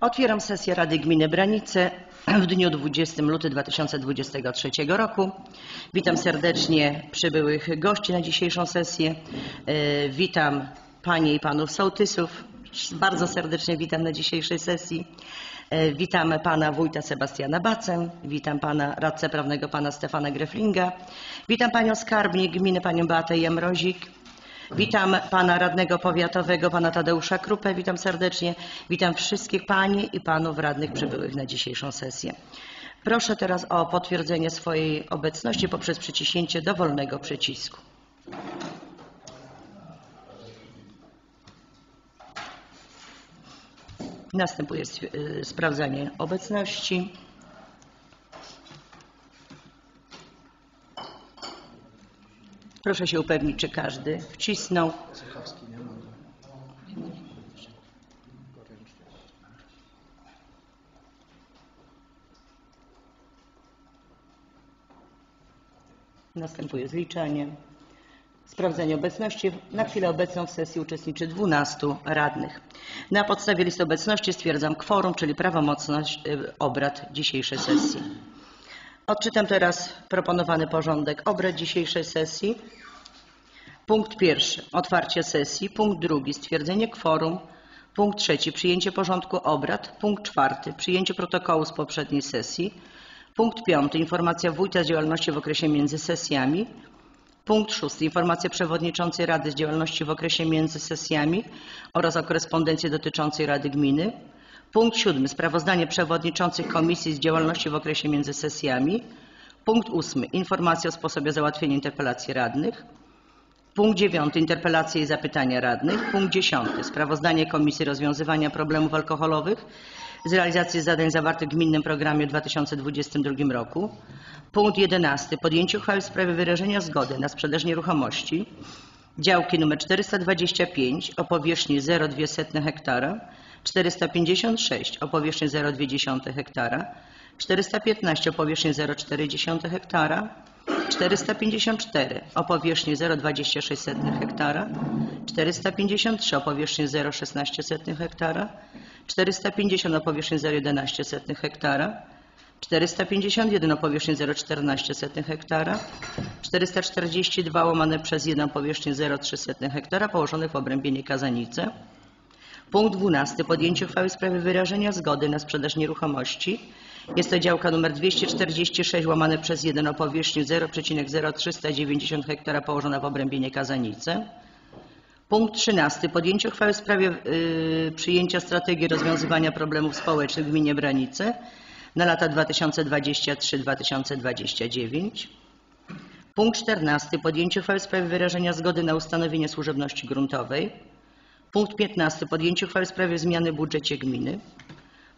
Otwieram sesję Rady Gminy Branice w dniu 20 luty 2023 roku. Witam serdecznie przybyłych gości na dzisiejszą sesję. E, Witam Panie i Panów Sołtysów. Bardzo serdecznie witam na dzisiejszej sesji. E, Witam Pana Wójta Sebastiana Bacę. Witam Pana Radcę Prawnego Pana Stefana Greflinga. Witam Panią Skarbnik Gminy Panią Beatę Jamrozik. Witam Pana Radnego Powiatowego, Pana Tadeusza Krupę. Witam serdecznie. Witam wszystkich Panie i Panów Radnych przybyłych na dzisiejszą sesję. Proszę teraz o potwierdzenie swojej obecności poprzez przyciśnięcie dowolnego przycisku. Następuje y, sprawdzanie obecności. Proszę się upewnić, czy każdy wcisnął. Następuje zliczanie. Sprawdzenie obecności. Na chwilę obecną w sesji uczestniczy 12 radnych. Na podstawie listy obecności stwierdzam kworum, czyli prawomocność y, obrad dzisiejszej sesji. Odczytam teraz proponowany porządek obrad dzisiejszej sesji. Punkt pierwszy. Otwarcie sesji. Punkt drugi. Stwierdzenie kworum. Punkt trzeci. Przyjęcie porządku obrad. Punkt czwarty. Przyjęcie protokołu z poprzedniej sesji. Punkt piąty. Informacja wójta z działalności w okresie między sesjami. Punkt szósty. Informacja przewodniczącej Rady z działalności w okresie między sesjami oraz o korespondencji dotyczącej Rady Gminy. Punkt siódmy. Sprawozdanie przewodniczących komisji z działalności w okresie między sesjami. Punkt ósmy. Informacja o sposobie załatwienia interpelacji radnych. Punkt dziewiąty. Interpelacje i zapytania radnych. Punkt dziesiąty. Sprawozdanie Komisji Rozwiązywania Problemów Alkoholowych z realizacji zadań zawartych w gminnym programie w 2022 roku. Punkt jedenasty. Podjęcie uchwały w sprawie wyrażenia zgody na sprzedaż nieruchomości działki nr 425 o powierzchni 0,02 hektara, 456 o powierzchni 0,2 hektara, 415 o powierzchni 0,4 hektara, 454 o powierzchni 0,26 hektara, 453 o powierzchni 0,16 hektara, 450 o powierzchni 0,11 hektara, 451 o powierzchni 0,14 hektara, 442 łamane przez 1 powierzchnię 0,03 hektara położonych w obrębie Kazanice. Punkt 12. Podjęcie uchwały w sprawie wyrażenia zgody na sprzedaż nieruchomości. Jest to działka nr 246 łamane przez 1 o powierzchni 0,0390 hektara położona w obrębie Kazanice. Punkt 13. Podjęcie uchwały w sprawie y, przyjęcia strategii rozwiązywania problemów społecznych w gminie Branice na lata 2023-2029. Punkt 14. Podjęcie uchwały w sprawie wyrażenia zgody na ustanowienie służebności gruntowej. Punkt 15. Podjęcie uchwały w sprawie zmiany w budżecie gminy.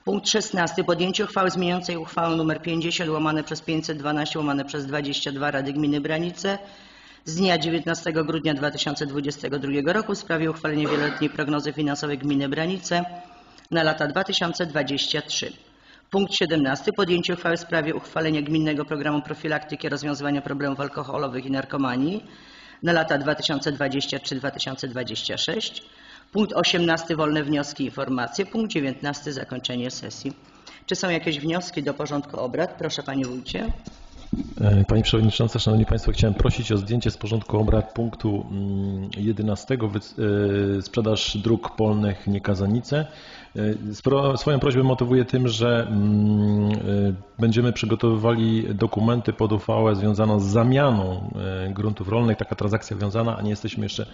Punkt 16. Podjęcie uchwały zmieniającej uchwałę nr 50 łamane przez 512 łamane przez 22 Rady Gminy Branice z dnia 19 grudnia 2022 roku w sprawie uchwalenia wieloletniej prognozy finansowej gminy Branice na lata 2023. Punkt 17. Podjęcie uchwały w sprawie uchwalenia gminnego programu profilaktyki rozwiązywania problemów alkoholowych i narkomanii na lata 2023-2026. Punkt 18. Wolne wnioski i informacje. Punkt 19. Zakończenie sesji. Czy są jakieś wnioski do porządku obrad? Proszę Panie Wójcie. E, Pani Przewodnicząca, Szanowni Państwo, chciałem prosić o zdjęcie z porządku obrad punktu mm, 11, wy- e, sprzedaż dróg polnych Niekazanice. E, Swoją prośbę motywuję tym, że mm, będziemy przygotowywali dokumenty pod uchwałę związaną z zamianą gruntów rolnych, taka transakcja wiązana, a nie jesteśmy jeszcze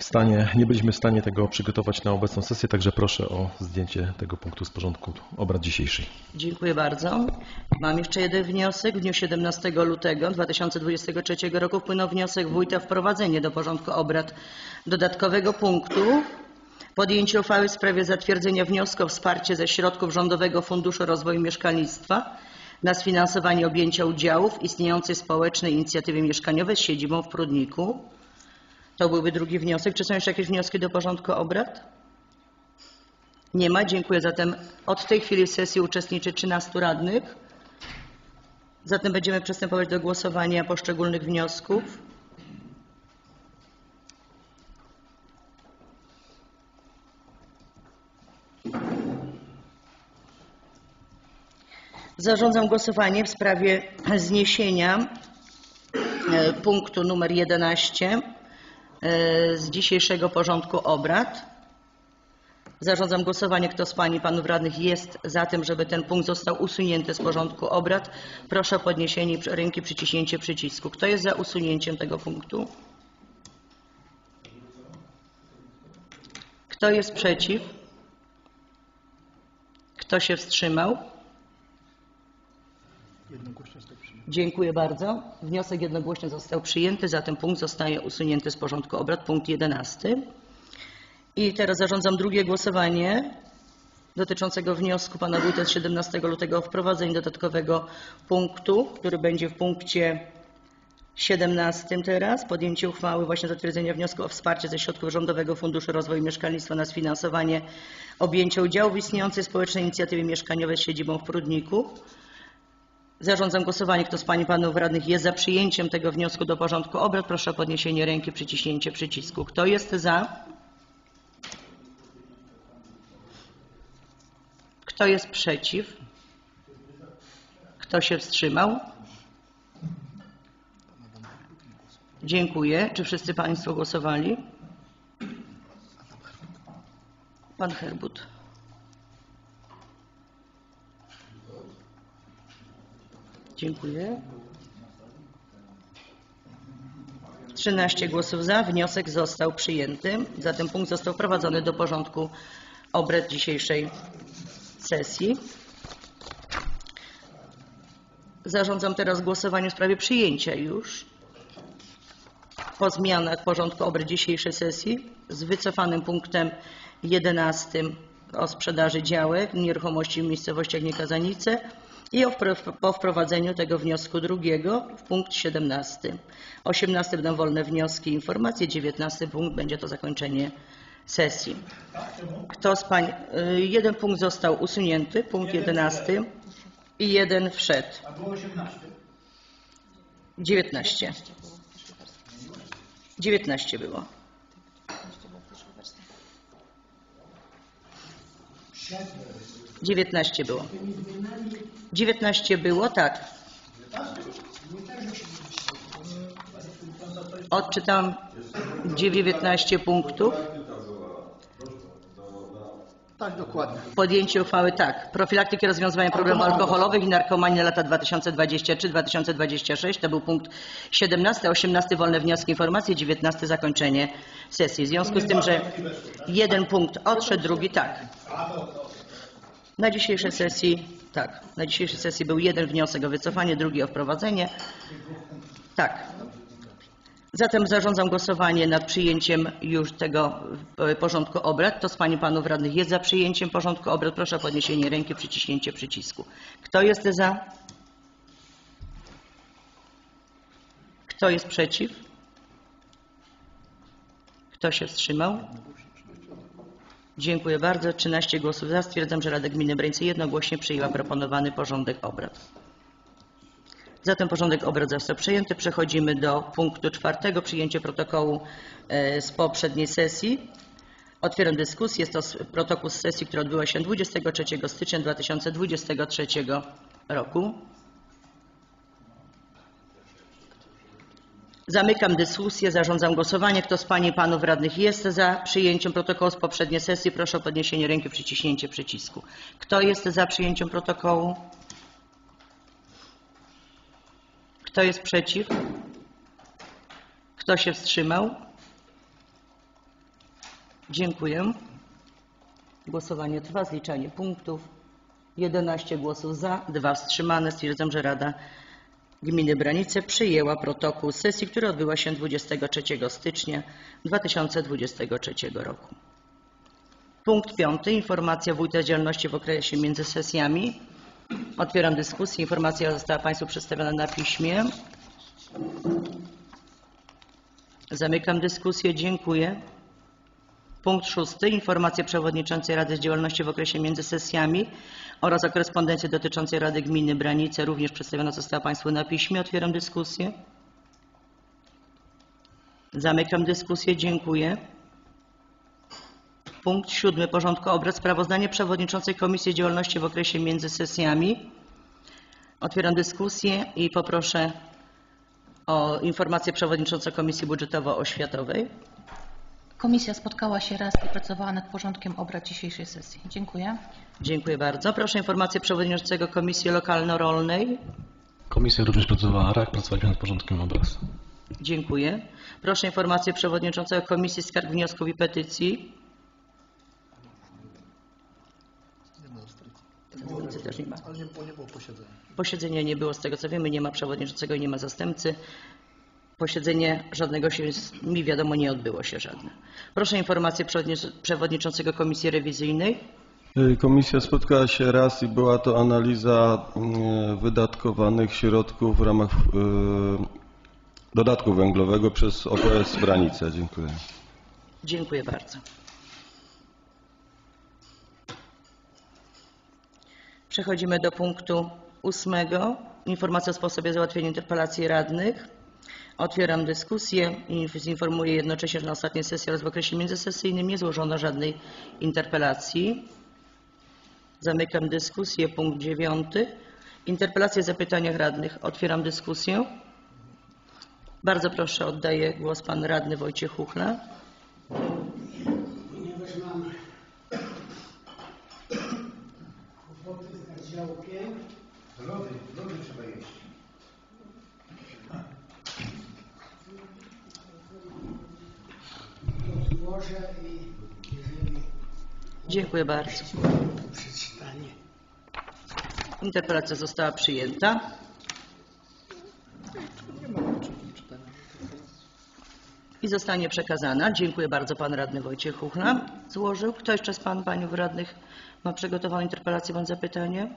w stanie, nie byliśmy w stanie tego przygotować na obecną sesję, także proszę o zdjęcie tego punktu z porządku obrad dzisiejszej. Dziękuję bardzo. Mam jeszcze jeden wniosek. W dniu 17 lutego 2023 roku wpłynął wniosek wójta wprowadzenie do porządku obrad dodatkowego punktu podjęcie uchwały w sprawie zatwierdzenia wniosku o wsparcie ze środków Rządowego Funduszu Rozwoju Mieszkalnictwa na sfinansowanie objęcia udziałów istniejącej społecznej inicjatywie mieszkaniowej z siedzibą w Prudniku. To byłby drugi wniosek. Czy są jeszcze jakieś wnioski do porządku obrad? Nie ma. Dziękuję. Zatem od tej chwili w sesji uczestniczy 13 radnych. Zatem będziemy przystępować do głosowania poszczególnych wniosków. Zarządzam głosowanie w sprawie zniesienia e, punktu numer 11 z dzisiejszego porządku obrad. Zarządzam głosowanie. Kto z Pań i Panów Radnych jest za tym, żeby ten punkt został usunięty z porządku obrad? Proszę o podniesienie ręki, przyciśnięcie przycisku. Kto jest za usunięciem tego punktu? Kto jest przeciw? Kto się wstrzymał? Dziękuję bardzo. Wniosek jednogłośnie został przyjęty, zatem punkt zostaje usunięty z porządku obrad. Punkt 11. I teraz zarządzam drugie głosowanie dotyczącego wniosku pana wójta z 17 lutego o wprowadzenie dodatkowego punktu, który będzie w punkcie 17 teraz. Podjęcie uchwały właśnie zatwierdzenia wniosku o wsparcie ze środków Rządowego Funduszu Rozwoju Mieszkalnictwa na sfinansowanie objęcia udziału w istniejącej społecznej inicjatywie mieszkaniowej z siedzibą w Prudniku. Zarządzam głosowanie. Kto z Pań i Panów Radnych jest za przyjęciem tego wniosku do porządku obrad? Proszę o podniesienie ręki, przyciśnięcie przycisku. Kto jest za? Kto jest przeciw? Kto się wstrzymał? Dziękuję. Czy wszyscy Państwo głosowali? Pan Herbut. Dziękuję. 13 głosów za. Wniosek został przyjęty. Zatem punkt został wprowadzony do porządku obrad dzisiejszej sesji. Zarządzam teraz głosowanie w sprawie przyjęcia już po zmianach porządku obrad dzisiejszej sesji z wycofanym punktem 11 o sprzedaży działek, nieruchomości w miejscowościach Niekazanice i o wpro- po wprowadzeniu tego wniosku drugiego w punkt 17. 18 będą wolne wnioski i informacje, 19 punkt będzie to zakończenie sesji. Kto z pań... y, Jeden punkt został usunięty, punkt 11 i jeden wszedł. A było 18. 19. 19 było. Przed 19 było. 19 było, tak. Odczytam 19 punktów. Tak, dokładnie. Podjęcie uchwały tak. Profilaktyki rozwiązywania problemów alkoholowych i narkomanii na lata 2023-2026 to był punkt 17, 18 wolne wnioski, informacje, 19 zakończenie sesji. W związku z tym, że jeden punkt odszedł, drugi tak. Na dzisiejszej sesji tak. Na dzisiejszej sesji był jeden wniosek o wycofanie, drugi o wprowadzenie. Tak. Zatem zarządzam głosowanie nad przyjęciem już tego e, porządku obrad. Kto z Pań i Panów Radnych jest za przyjęciem porządku obrad? Proszę o podniesienie ręki, przyciśnięcie przycisku. Kto jest za? Kto jest przeciw? Kto się wstrzymał? Dziękuję bardzo. 13 głosów za. Stwierdzam, że Rada Gminy Brańce jednogłośnie przyjęła proponowany porządek obrad. Zatem porządek obrad został przyjęty. Przechodzimy do punktu czwartego. Przyjęcie protokołu e, z poprzedniej sesji. Otwieram dyskusję. Jest to protokół z sesji, która odbyła się 23 stycznia 2023 roku. Zamykam dyskusję. Zarządzam głosowanie. Kto z Pań i Panów Radnych jest za przyjęciem protokołu z poprzedniej sesji? Proszę o podniesienie ręki, przyciśnięcie przycisku. Kto jest za przyjęciem protokołu? Kto jest przeciw? Kto się wstrzymał? Dziękuję. Głosowanie trwa. Zliczanie punktów. 11 głosów za, 2 wstrzymane. Stwierdzam, że Rada Gminy Branice przyjęła protokół sesji, która odbyła się 23 stycznia 2023 roku. Punkt piąty. Informacja wójta z działalności w okresie między sesjami. Otwieram dyskusję. Informacja została Państwu przedstawiona na piśmie. Zamykam dyskusję. Dziękuję. Punkt szósty. Informacja przewodniczącej Rady z działalności w okresie między sesjami oraz o korespondencji dotyczącej Rady Gminy Branice również przedstawiona została Państwu na piśmie. Otwieram dyskusję. Zamykam dyskusję. Dziękuję. Punkt siódmy porządku obrad. Sprawozdanie przewodniczącej Komisji Działalności w okresie między sesjami Otwieram dyskusję i poproszę o informację przewodniczącego Komisji Budżetowo-Oświatowej. Komisja spotkała się raz i pracowała nad porządkiem obrad dzisiejszej sesji. Dziękuję. Dziękuję bardzo. Proszę informację przewodniczącego Komisji Lokalno-Rolnej. Komisja również pracowała RAK, pracowaliśmy nad porządkiem obrad. Dziękuję. Proszę informację przewodniczącego Komisji Skarg, Wniosków i Petycji. Też nie ma. Posiedzenia nie było, z tego co wiemy, nie ma przewodniczącego i nie ma zastępcy. Posiedzenie żadnego się, mi wiadomo, nie odbyło się żadne. Proszę informację przewodnic- przewodniczącego Komisji Rewizyjnej. Y, Komisja spotkała się raz i była to analiza y, wydatkowanych środków w ramach y, dodatku węglowego przez OPS Branica. Dziękuję. Dziękuję bardzo. Przechodzimy do punktu ósmego. Informacja o sposobie załatwienia interpelacji radnych. Otwieram dyskusję i zinformuję jednocześnie, że na ostatniej sesji oraz w okresie międzysesyjnym nie złożono żadnej interpelacji. Zamykam dyskusję. Punkt dziewiąty. Interpelacje w zapytaniach radnych. Otwieram dyskusję. Bardzo proszę, oddaję głos pan radny Wojciech Chuchla. ponieważ mam kłopoty z Lody, lody trzeba jeść. to złożę i jeżeli Dziękuję bardzo. Interpelacja została przyjęta. I zostanie przekazana. Dziękuję bardzo. Pan radny Wojciech Chuchla złożył. Kto jeszcze z pan, paniów radnych ma przygotowaną interpelację bądź zapytanie?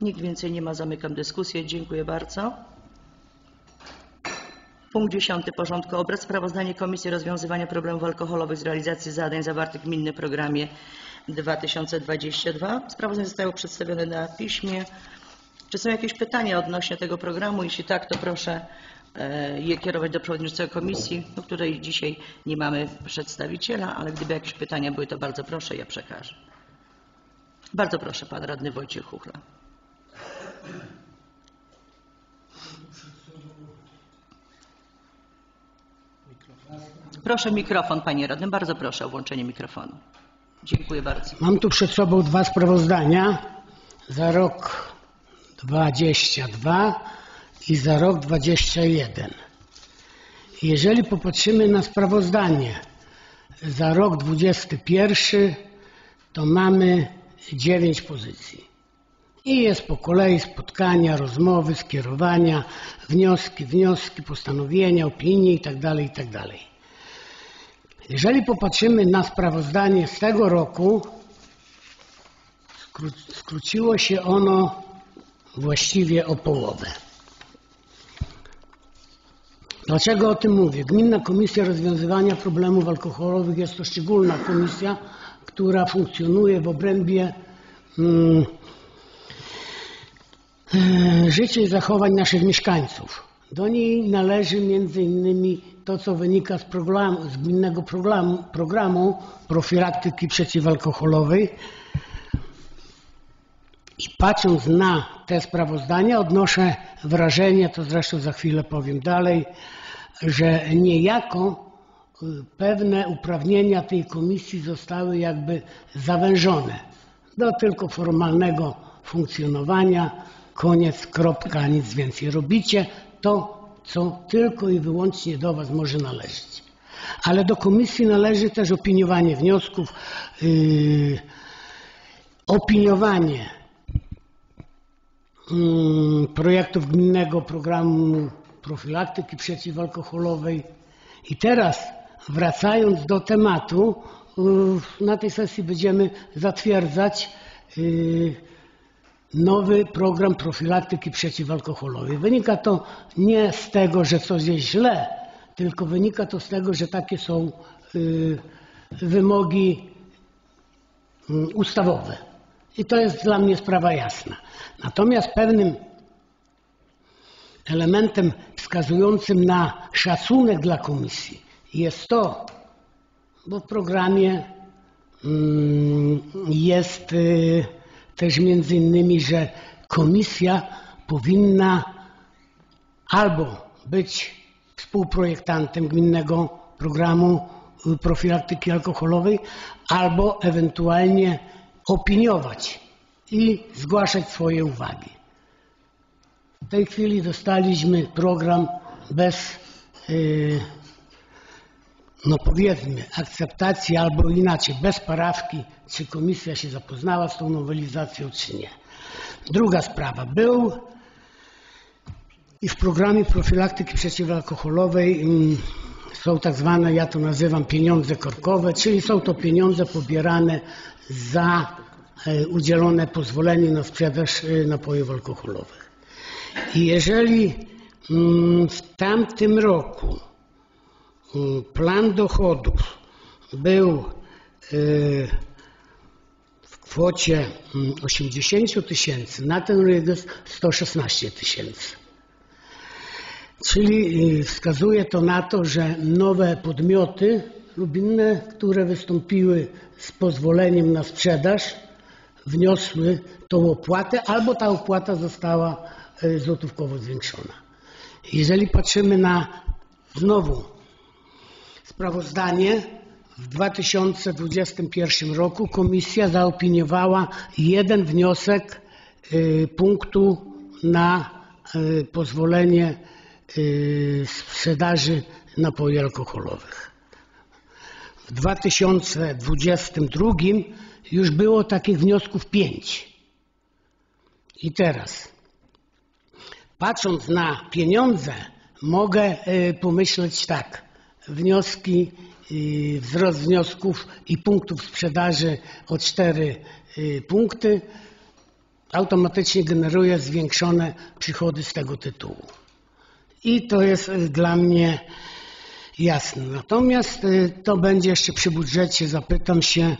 Nikt więcej nie ma. Zamykam dyskusję. Dziękuję bardzo. Punkt 10 porządku obrad. Sprawozdanie Komisji Rozwiązywania Problemów Alkoholowych z realizacji zadań zawartych w gminnym programie 2022. Sprawozdanie zostało przedstawione na piśmie. Czy są jakieś pytania odnośnie tego programu? Jeśli tak, to proszę e, je kierować do przewodniczącego komisji, do której dzisiaj nie mamy przedstawiciela, ale gdyby jakieś pytania były, to bardzo proszę, ja przekażę. Bardzo proszę, pan radny Wojciech Chuchla. Proszę mikrofon, panie radny, bardzo proszę o włączenie mikrofonu. Dziękuję bardzo. Mam tu przed sobą dwa sprawozdania za rok 22 i za rok 21. Jeżeli popatrzymy na sprawozdanie za rok 21, to mamy 9 pozycji. I jest po kolei spotkania, rozmowy, skierowania, wnioski, wnioski, postanowienia, opinie itd. itd. Jeżeli popatrzymy na sprawozdanie z tego roku, skró- skróciło się ono właściwie o połowę. Dlaczego o tym mówię? Gminna Komisja Rozwiązywania Problemów Alkoholowych jest to szczególna komisja, która funkcjonuje w obrębie mm, e, życia i zachowań naszych mieszkańców. Do niej należy między innymi to, co wynika z, programu, z gminnego programu, programu profilaktyki przeciwalkoholowej. I patrząc na te sprawozdania, odnoszę wrażenie, to zresztą za chwilę powiem dalej, że niejako y, pewne uprawnienia tej komisji zostały jakby zawężone do tylko formalnego funkcjonowania. Koniec, kropka, nic więcej. Robicie to, co tylko i wyłącznie do Was może należeć. Ale do komisji należy też opiniowanie wniosków, yy, opiniowanie mm, projektów gminnego programu profilaktyki przeciwalkoholowej. I teraz wracając do tematu, y, na tej sesji będziemy zatwierdzać y, nowy program profilaktyki przeciwalkoholowej. Wynika to nie z tego, że coś jest źle, tylko wynika to z tego, że takie są y, wymogi mm, ustawowe. I to jest dla mnie sprawa jasna. Natomiast pewnym elementem wskazującym na szacunek dla komisji jest to, bo w programie mm, jest y, też między innymi, że komisja powinna albo być współprojektantem gminnego programu y, profilaktyki alkoholowej, albo ewentualnie opiniować i zgłaszać swoje uwagi. W tej chwili dostaliśmy program bez, y, no powiedzmy, akceptacji albo inaczej, bez parawki, czy komisja się zapoznała z tą nowelizacją, czy nie. Druga sprawa. Był i w programie profilaktyki przeciwalkoholowej mm, są tak zwane, ja to nazywam pieniądze korkowe, czyli są to pieniądze pobierane za e, udzielone pozwolenie na sprzedaż e, napojów alkoholowych. I jeżeli mm, w tamtym roku plan dochodów był e, w kwocie mm, 80 tysięcy, na ten rok jest 116 tysięcy. Czyli y, wskazuje to na to, że nowe podmioty lub inne, które wystąpiły z pozwoleniem na sprzedaż, wniosły tą opłatę, albo ta opłata została y, złotówkowo zwiększona. Jeżeli patrzymy na znowu sprawozdanie, w 2021 roku komisja zaopiniowała jeden wniosek y, punktu na y, pozwolenie y, sprzedaży napoi alkoholowych. W 2022 już było takich wniosków pięć. I teraz, patrząc na pieniądze, mogę pomyśleć tak. Wnioski, y, wzrost wniosków i punktów sprzedaży o 4 punkty automatycznie generuje zwiększone przychody z tego tytułu. I to jest y, dla mnie jasne. Natomiast y, to będzie jeszcze przy budżecie, zapytam się,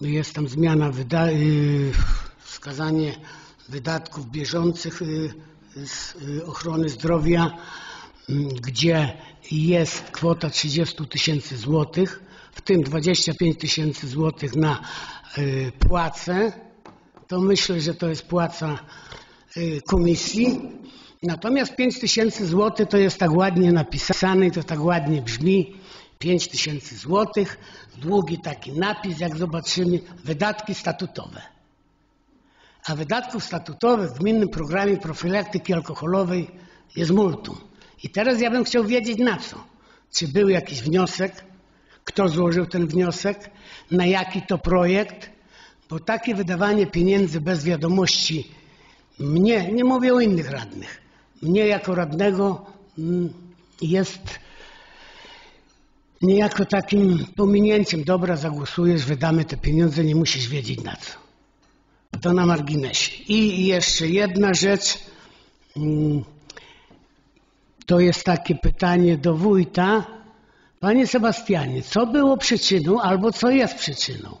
jest tam zmiana, wyda- y, wskazanie wydatków bieżących y, z y, ochrony zdrowia, gdzie jest kwota 30 tysięcy złotych, w tym 25 tysięcy złotych na y, płace, to myślę, że to jest płaca y, komisji. Natomiast 5 tysięcy złotych to jest tak ładnie napisane i to tak ładnie brzmi. 5 tysięcy złotych, długi taki napis, jak zobaczymy, wydatki statutowe. A wydatków statutowych w gminnym programie profilaktyki alkoholowej jest multum. I teraz ja bym chciał wiedzieć na co. Czy był jakiś wniosek, kto złożył ten wniosek, na jaki to projekt, bo takie wydawanie pieniędzy bez wiadomości mnie, nie mówię o innych radnych, mnie jako radnego mm, jest niejako takim pominięciem. Dobra, zagłosujesz, wydamy te pieniądze, nie musisz wiedzieć na co. To na marginesie. I jeszcze jedna rzecz. To jest takie pytanie do wójta. Panie Sebastianie, co było przyczyną albo co jest przyczyną,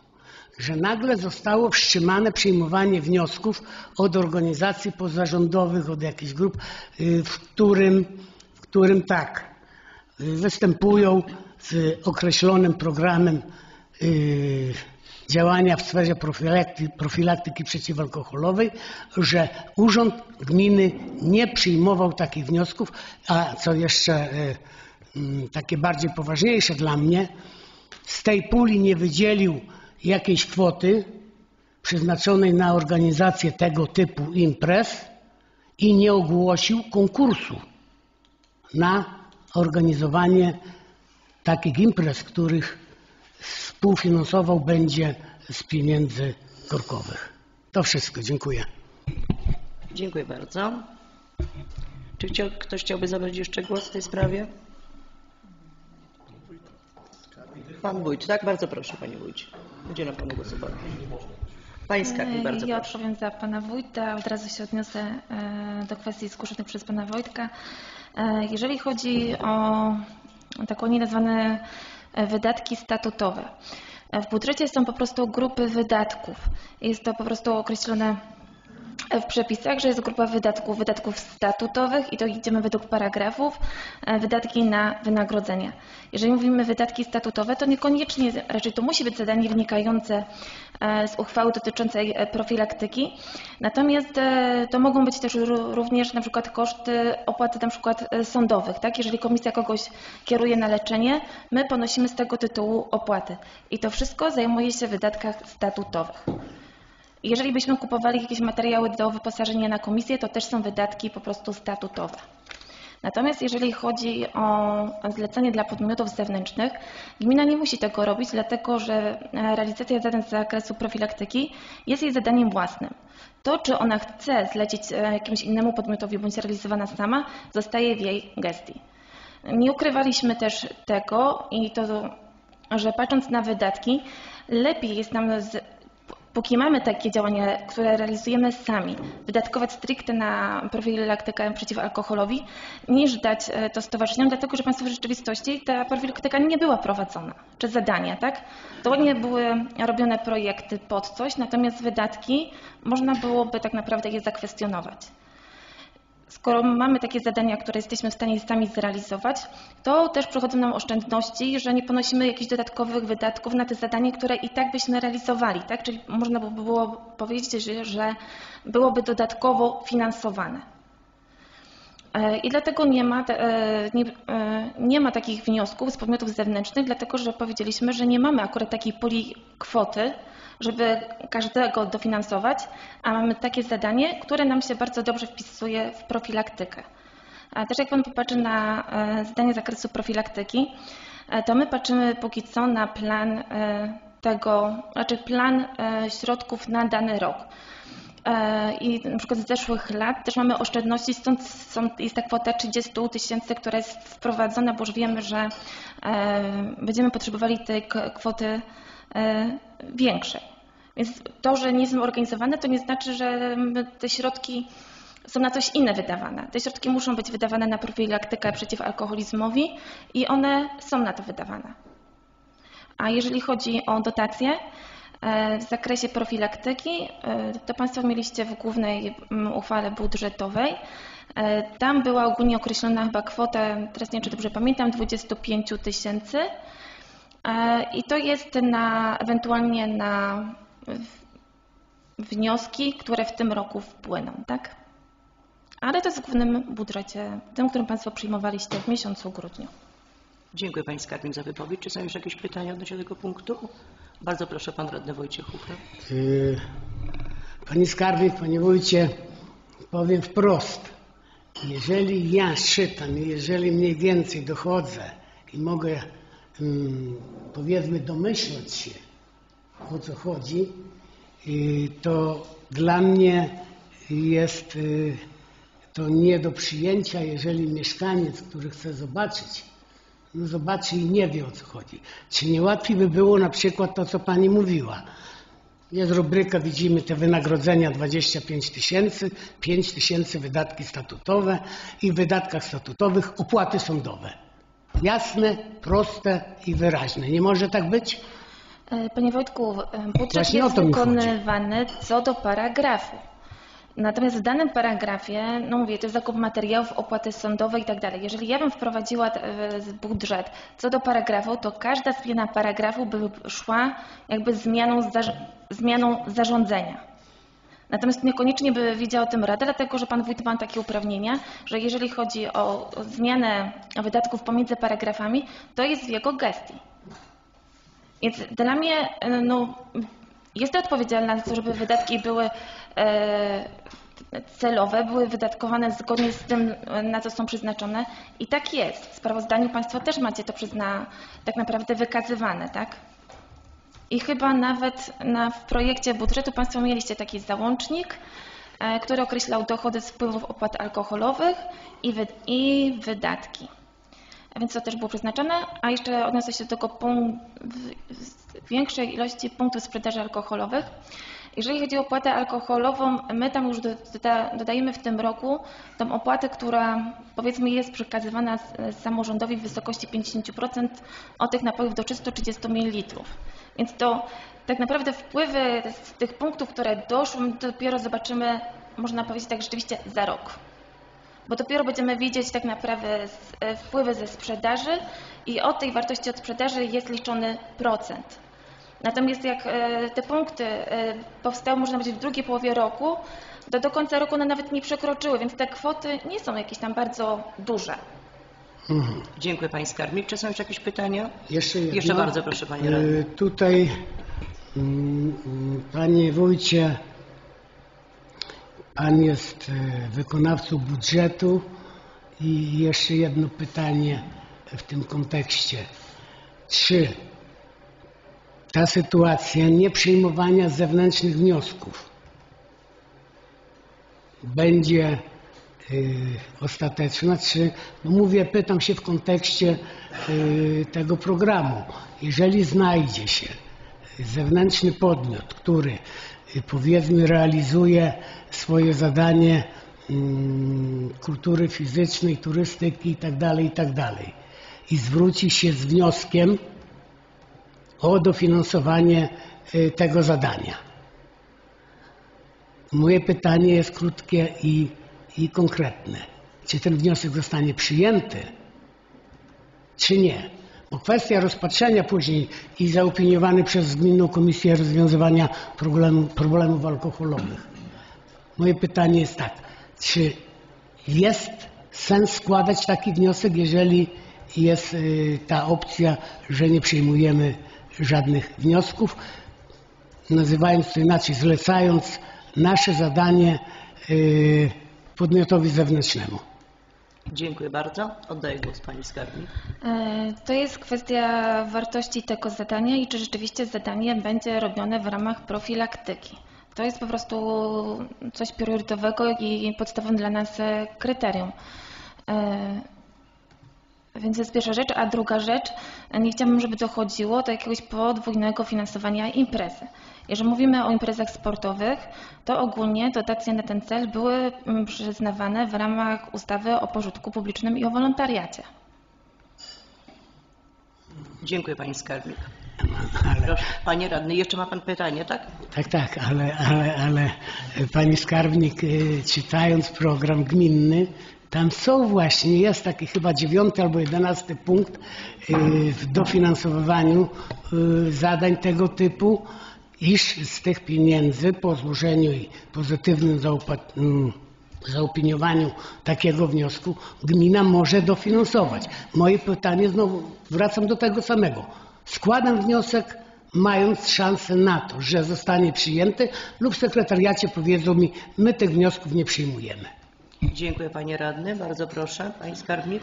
że nagle zostało wstrzymane przyjmowanie wniosków od organizacji pozarządowych, od jakichś grup, y, w którym, w którym tak, y, występują z określonym programem y, działania w sferze profilaktyki, przeciwalkoholowej, że Urząd Gminy nie przyjmował takich wniosków, a co jeszcze y, mm, takie bardziej poważniejsze dla mnie, z tej puli nie wydzielił jakiejś kwoty przeznaczonej na organizację tego typu imprez i nie ogłosił konkursu na organizowanie takich imprez, których współfinansował będzie z pieniędzy korkowych. To wszystko. Dziękuję. Dziękuję bardzo. Czy chciał, ktoś chciałby zabrać jeszcze głos w tej sprawie? Pan wójt, tak? Bardzo proszę, panie wójcie. Udzielam panu głosu. skarbnik, bardzo Ja proszę. odpowiem za pana wójta. Od razu się odniosę e, do kwestii zgłoszonych przez pana Wojtka. E, Jeżeli chodzi o tak ładnie nazwane wydatki statutowe. e, W budżecie są po prostu grupy wydatków. Jest to po prostu określone w przepisach, że jest grupa wydatków, wydatków statutowych i to idziemy według paragrafów, e, wydatki na wynagrodzenia. Jeżeli mówimy wydatki statutowe, to niekoniecznie, raczej to musi być zadanie wynikające e, z uchwały dotyczącej e, profilaktyki, natomiast to mogą być też ró- również na przykład koszty opłaty na przykład sądowych, tak? Jeżeli komisja kogoś kieruje na leczenie, my ponosimy z tego tytułu opłaty i to wszystko zajmuje się wydatkach statutowych. Jeżeli byśmy kupowali jakieś materiały do wyposażenia na komisję, to też są wydatki po prostu statutowe. Natomiast jeżeli chodzi o zlecenie dla podmiotów zewnętrznych, gmina nie musi tego robić, dlatego że e, realizacja zadań z zakresu profilaktyki jest jej zadaniem własnym. To, czy ona chce zlecić e, jakiemuś innemu podmiotowi bądź realizowana sama, zostaje w jej gestii. Nie ukrywaliśmy też tego i to, że patrząc na wydatki, lepiej jest nam, z, póki mamy takie działania, które realizujemy sami, wydatkować stricte na profilaktykę przeciw alkoholowi, niż dać e, to stowarzyszeniom, dlatego że Państwo w rzeczywistości ta profilaktyka nie była prowadzona, czy zadania, tak? To nie były robione projekty pod coś, natomiast wydatki można byłoby tak naprawdę je zakwestionować. Skoro mamy takie zadania, które jesteśmy w stanie sami zrealizować, to też przychodzą nam oszczędności, że nie ponosimy jakichś dodatkowych wydatków na te zadanie, które i tak byśmy realizowali. Tak? Czyli można by było powiedzieć, że, byłoby dodatkowo finansowane. E, I dlatego nie ma, e, nie, e, nie ma takich wniosków z podmiotów zewnętrznych, dlatego że powiedzieliśmy, że nie mamy akurat takiej puli kwoty, żeby każdego dofinansować, a mamy takie zadanie, które nam się bardzo dobrze wpisuje w profilaktykę. A też jak Pan popatrzy na e, zadanie zakresu profilaktyki, e, to my patrzymy póki co na plan e, tego, znaczy plan środków na dany rok. I na przykład z zeszłych lat też mamy oszczędności, stąd są, jest ta kwota 30 tysięcy, która jest wprowadzona, bo już wiemy, że będziemy potrzebowali tej kwoty większej. Więc to, że nie są organizowane, to nie znaczy, że te środki są na coś inne wydawane. Te środki muszą być wydawane na profilaktykę przeciw alkoholizmowi i one są na to wydawane. A jeżeli chodzi o dotacje, e, w zakresie profilaktyki, e, to Państwo mieliście w głównej uchwale budżetowej. E, Tam była ogólnie określona chyba kwota, teraz nie wiem, czy dobrze pamiętam, 25 tysięcy. E, I to jest na, ewentualnie na wnioski, które w tym roku wpłyną, tak? Ale to jest w głównym budżecie, tym, którym Państwo przyjmowaliście w miesiącu grudniu. Dziękuję Pani Skarbnik za wypowiedź. Czy są jeszcze jakieś pytania odnośnie tego punktu? Bardzo proszę Pan Radny Wojciech Uchra. Y, Pani skarbnik, panie wójcie, powiem wprost. Jeżeli ja czytam i jeżeli mniej więcej dochodzę i mogę powiedzmy domyśleć się o co chodzi, y, to dla mnie jest y, to nie do przyjęcia, jeżeli mieszkaniec, który chce zobaczyć, no zobaczy i nie wie o co chodzi. Czy nie łatwiej by było na przykład to, co pani mówiła, jest rubryka, widzimy te wynagrodzenia 25 tysięcy, 5 tysięcy wydatki statutowe i w wydatkach statutowych opłaty sądowe. Jasne, proste i wyraźne. Nie może tak być? E, Panie Wojtku, e, budżet Właśnie jest wykonywany co do paragrafu. Natomiast w danym paragrafie, no mówię, to jest zakup materiałów, opłaty sądowe i tak dalej. Jeżeli ja bym wprowadziła e, budżet co do paragrafu, to każda zmiana paragrafu by szła jakby zmianą, zarz- zmianą zarządzenia. Natomiast niekoniecznie by wiedział o tym Rada, dlatego że Pan Wójt ma takie uprawnienia, że jeżeli chodzi o o zmianę wydatków pomiędzy paragrafami, to jest w jego gestii. Więc dla mnie e, no, jestem odpowiedzialna za to, żeby wydatki były e, celowe, były wydatkowane zgodnie z tym, e, na co są przeznaczone. I tak jest. W sprawozdaniu Państwo też macie to przyzna, tak naprawdę wykazywane, tak? I chyba nawet na, w projekcie budżetu Państwo mieliście taki załącznik, e, który określał dochody z wpływów opłat alkoholowych i, wy, i wydatki. Więc to też było przeznaczone, a jeszcze odniosę się do tego większej ilości punktów sprzedaży alkoholowych. Jeżeli chodzi o opłatę alkoholową, my tam już doda, dodajemy w tym roku tą opłatę, która powiedzmy jest przekazywana samorządowi w wysokości 50% od tych napojów do 330 ml. Więc to tak naprawdę wpływy z tych punktów, które doszły, dopiero zobaczymy można powiedzieć tak rzeczywiście za rok. Bo dopiero będziemy widzieć tak naprawdę e, wpływy ze sprzedaży i od tej wartości od sprzedaży jest liczony procent. Natomiast jak e, te punkty e, powstały, można powiedzieć, w drugiej połowie roku, to do końca roku one nawet nie przekroczyły, więc te kwoty nie są jakieś tam bardzo duże. Dziękuję Pani Skarbnik. Czy są jeszcze jakieś pytania? Jeszcze jedno. Jeszcze bardzo proszę, panie E, radny. Tutaj, mm, mm, panie wójcie, pan jest wykonawcą budżetu i jeszcze jedno pytanie w tym kontekście. Czy ta sytuacja nieprzyjmowania zewnętrznych wniosków będzie y, ostateczna, czy, no mówię, pytam się w kontekście y, tego programu. Jeżeli znajdzie się zewnętrzny podmiot, który y, powiedzmy realizuje swoje zadanie mm, kultury fizycznej, turystyki itd., itd. i zwróci się z wnioskiem o dofinansowanie y, tego zadania. Moje pytanie jest krótkie i, i konkretne. Czy ten wniosek zostanie przyjęty, czy nie? Bo kwestia rozpatrzenia później i zaopiniowany przez Gminną Komisję Rozwiązywania Problemów Alkoholowych. Moje pytanie jest tak, czy jest sens składać taki wniosek, jeżeli jest y, ta opcja, że nie przyjmujemy żadnych wniosków, nazywając to inaczej, zlecając nasze zadanie y, podmiotowi zewnętrznemu. Dziękuję bardzo. Oddaję głos Pani Skarbnik. E, To jest kwestia wartości tego zadania i czy rzeczywiście zadanie będzie robione w ramach profilaktyki. To jest po prostu coś priorytetowego i podstawowym dla nas kryterium. E, Więc to jest pierwsza rzecz, a druga rzecz, nie chciałabym, żeby dochodziło do jakiegoś podwójnego finansowania imprezy. Jeżeli mówimy o imprezach sportowych, to ogólnie dotacje na ten cel były mm, przyznawane w ramach ustawy o pożytku publicznym i o wolontariacie. Dziękuję Pani Skarbnik. Ale, Panie Radny, jeszcze ma Pan pytanie, tak? tak, tak, ale, ale, ale pani skarbnik, y, czytając program gminny, tam są właśnie, jest taki chyba dziewiąty albo jedenasty punkt y, w dofinansowywaniu y, zadań tego typu, iż z tych pieniędzy po złożeniu i pozytywnym mm, zaopiniowaniu takiego wniosku gmina może dofinansować. Moje pytanie znowu, wracam do tego samego. Składam wniosek mając szansę na to, że zostanie przyjęty lub w sekretariacie powiedzą mi, my tych wniosków nie przyjmujemy. Dziękuję Panie Radny. Bardzo proszę, Pani Skarbnik.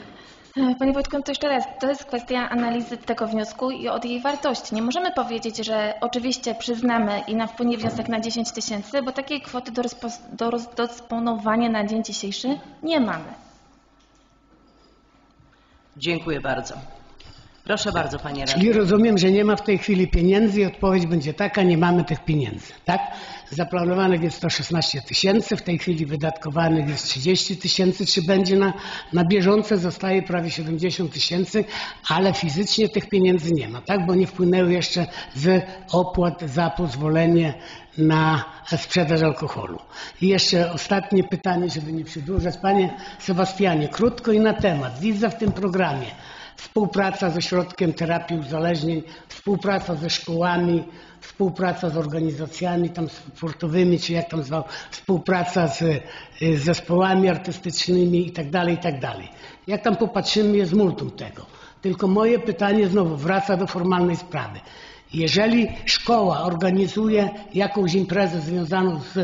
Panie Wojtku, to jeszcze raz, to jest kwestia analizy tego wniosku i od jej wartości. Nie możemy powiedzieć, że oczywiście przyznamy i nam wpłynie wniosek na 10 tysięcy, bo takiej kwoty do, do rozdysponowania na dzień dzisiejszy nie mamy. Dziękuję bardzo. Proszę bardzo, Panie Radny. Czyli rozumiem, że nie ma w tej chwili pieniędzy i odpowiedź będzie taka, nie mamy tych pieniędzy, tak? Zaplanowanych jest 116 tysięcy, w tej chwili wydatkowanych jest 30 tysięcy, czy będzie na, na bieżące zostaje prawie 70 tysięcy, ale fizycznie tych pieniędzy nie ma, tak? Bo nie wpłynęły jeszcze z opłat za pozwolenie na sprzedaż alkoholu. I jeszcze ostatnie pytanie, żeby nie przedłużać. Panie Sebastianie, krótko i na temat. Widzę w tym programie współpraca ze środkiem terapii uzależnień, współpraca ze szkołami, współpraca z organizacjami tam sportowymi, czy jak tam zwał, współpraca z y, zespołami artystycznymi i tak dalej, i tak. Jak tam popatrzymy, jest multum tego. Tylko moje pytanie znowu wraca do formalnej sprawy. Jeżeli szkoła organizuje jakąś imprezę związaną z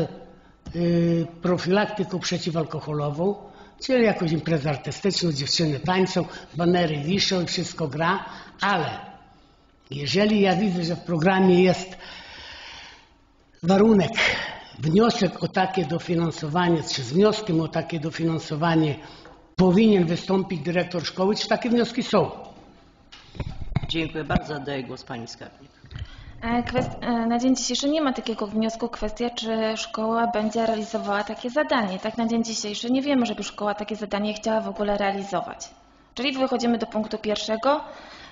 y, profilaktyką przeciwalkoholową, czyli jakąś imprezę artystyczną, dziewczyny tańczą, banery wiszą i wszystko gra, ale jeżeli ja widzę, że w programie jest warunek, wniosek o takie dofinansowanie, czy z wnioskiem o takie dofinansowanie powinien wystąpić dyrektor szkoły, czy takie wnioski są? Dziękuję bardzo. Oddaję głos Pani Skarbnik. E, e, Na dzień dzisiejszy nie ma takiego wniosku. Kwestia, czy szkoła będzie realizowała takie zadanie. Tak na dzień dzisiejszy nie wiemy, żeby szkoła takie zadanie chciała w ogóle realizować. Czyli wychodzimy do punktu pierwszego.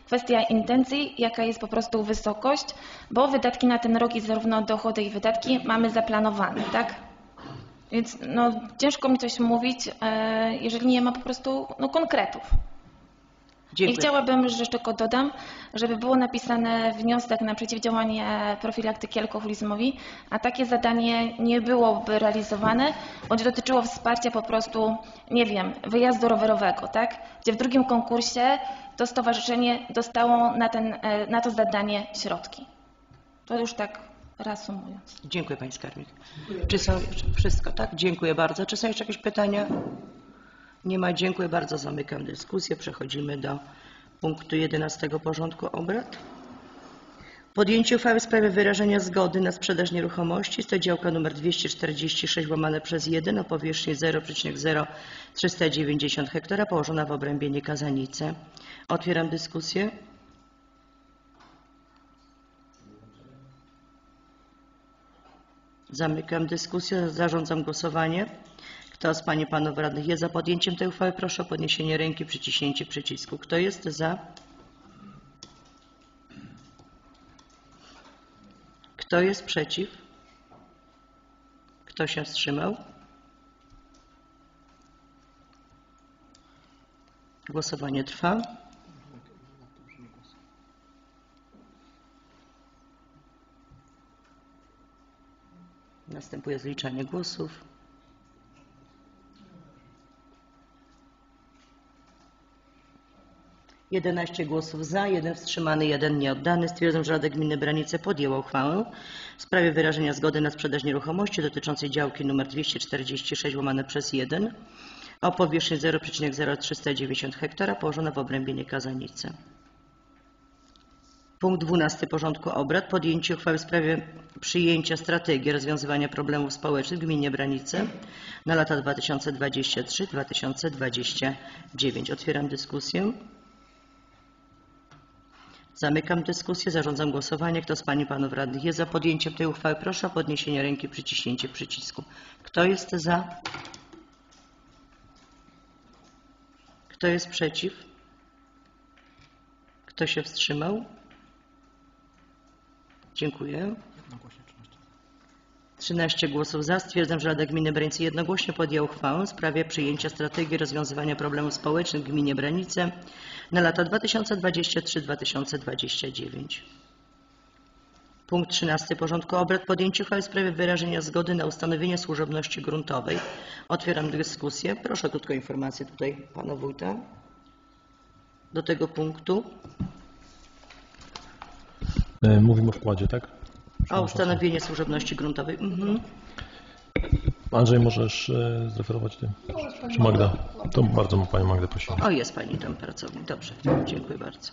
Kwestia intencji, jaka jest po prostu wysokość, bo wydatki na ten rok i zarówno dochody i wydatki mamy zaplanowane, tak? Więc no, ciężko mi coś mówić, e, jeżeli nie ma po prostu no, konkretów. I Dziękuję. chciałabym, że jeszcze tylko dodam, żeby było napisane wniosek na przeciwdziałanie profilaktyki alkoholizmowi, a takie zadanie nie byłoby realizowane, bądź dotyczyło wsparcia po prostu, nie wiem, wyjazdu rowerowego, tak? Gdzie w drugim konkursie to stowarzyszenie dostało na, ten, e, na to zadanie środki. To już tak reasumując. Dziękuję Pani Skarbnik. Czy są jeszcze wszystko, tak? Dziękuję bardzo. Czy są jeszcze jakieś pytania? Nie ma. Dziękuję bardzo. Zamykam dyskusję. Przechodzimy do punktu 11 porządku obrad. Podjęcie uchwały w sprawie wyrażenia zgody na sprzedaż nieruchomości. To działka nr 246 łamane przez 1 o powierzchni 0,0390 hektara położona w obrębie Niekazanice. Otwieram dyskusję. Zamykam dyskusję. Zarządzam głosowanie. Kto z Pań i Panów Radnych jest za podjęciem tej uchwały, proszę o podniesienie ręki, przyciśnięcie przycisku. Kto jest za? Kto jest przeciw? Kto się wstrzymał? Głosowanie trwa. Następuje zliczanie głosów. Jedenaście głosów za, jeden wstrzymany, jeden nieoddany. Stwierdzam, że Rada Gminy Branice podjęła uchwałę w sprawie wyrażenia zgody na sprzedaż nieruchomości dotyczącej działki nr 246 łamane przez 1 o powierzchni 0,0390 hektara położona w obrębie Niekazanice. Punkt 12 porządku obrad. Podjęcie uchwały w sprawie przyjęcia strategii rozwiązywania problemów społecznych w gminie Branice na lata 2023-2029. Otwieram dyskusję. Zamykam dyskusję. Zarządzam głosowanie. Kto z Pań i Panów Radnych jest za podjęciem tej uchwały? Proszę o podniesienie ręki, przyciśnięcie przycisku. Kto jest za? Kto jest przeciw? Kto się wstrzymał? Dziękuję. 13 głosów za. Stwierdzam, że Rada Gminy Branice jednogłośnie podjęła uchwałę w sprawie przyjęcia strategii rozwiązywania problemów społecznych w gminie Branice na lata 2023-2029. Punkt 13 porządku obrad. Podjęcie uchwały w sprawie wyrażenia zgody na ustanowienie służebności gruntowej. Otwieram dyskusję. Proszę krótką informację tutaj Pana Wójta do tego punktu. E, Mówimy o wkładzie, tak? O ustanowienie służebności gruntowej. Mhm. Andrzej, możesz e, zreferować ty? Czy Magda? To bardzo Panią Magdę prosimy. O, jest Pani tam pracownik. Dobrze, dziękuję bardzo.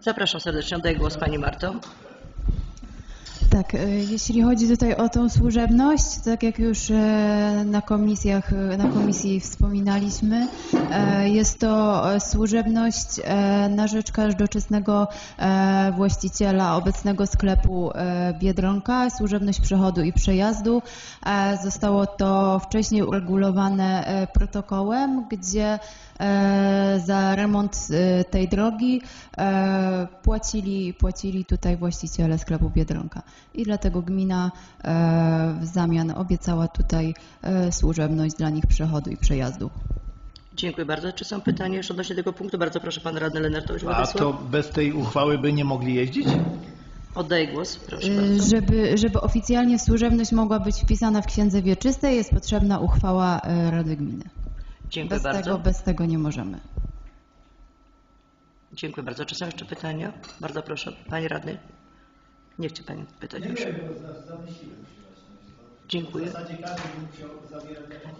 Zapraszam serdecznie. Oddaję głos Pani Marto. Tak, e, jeśli chodzi tutaj o tą służebność, tak jak już e, na komisjach, e, na komisji wspominaliśmy, jest to służebność na rzecz każdoczesnego właściciela obecnego sklepu Biedronka, służebność przechodu i przejazdu. Zostało to wcześniej uregulowane protokołem, gdzie za remont e, tej drogi e, płacili, płacili tutaj właściciele sklepu Biedronka. I dlatego gmina e, w zamian obiecała tutaj e, służebność dla nich przechodu i przejazdu. Dziękuję bardzo. Czy są pytania jeszcze odnośnie tego punktu? Bardzo proszę Pan Radny Lenartowicz A to bez tej uchwały by nie mogli jeździć? Oddaję głos. Proszę E, bardzo. Żeby, żeby oficjalnie służebność mogła być wpisana w księdze wieczystej jest potrzebna uchwała e, Rady Gminy. Dziękuję Bez bardzo. tego, bez tego nie możemy. Dziękuję bardzo. Czy są jeszcze pytania? Bardzo proszę. Panie Radny. Nie chce Pani pytać już. Dziękuję.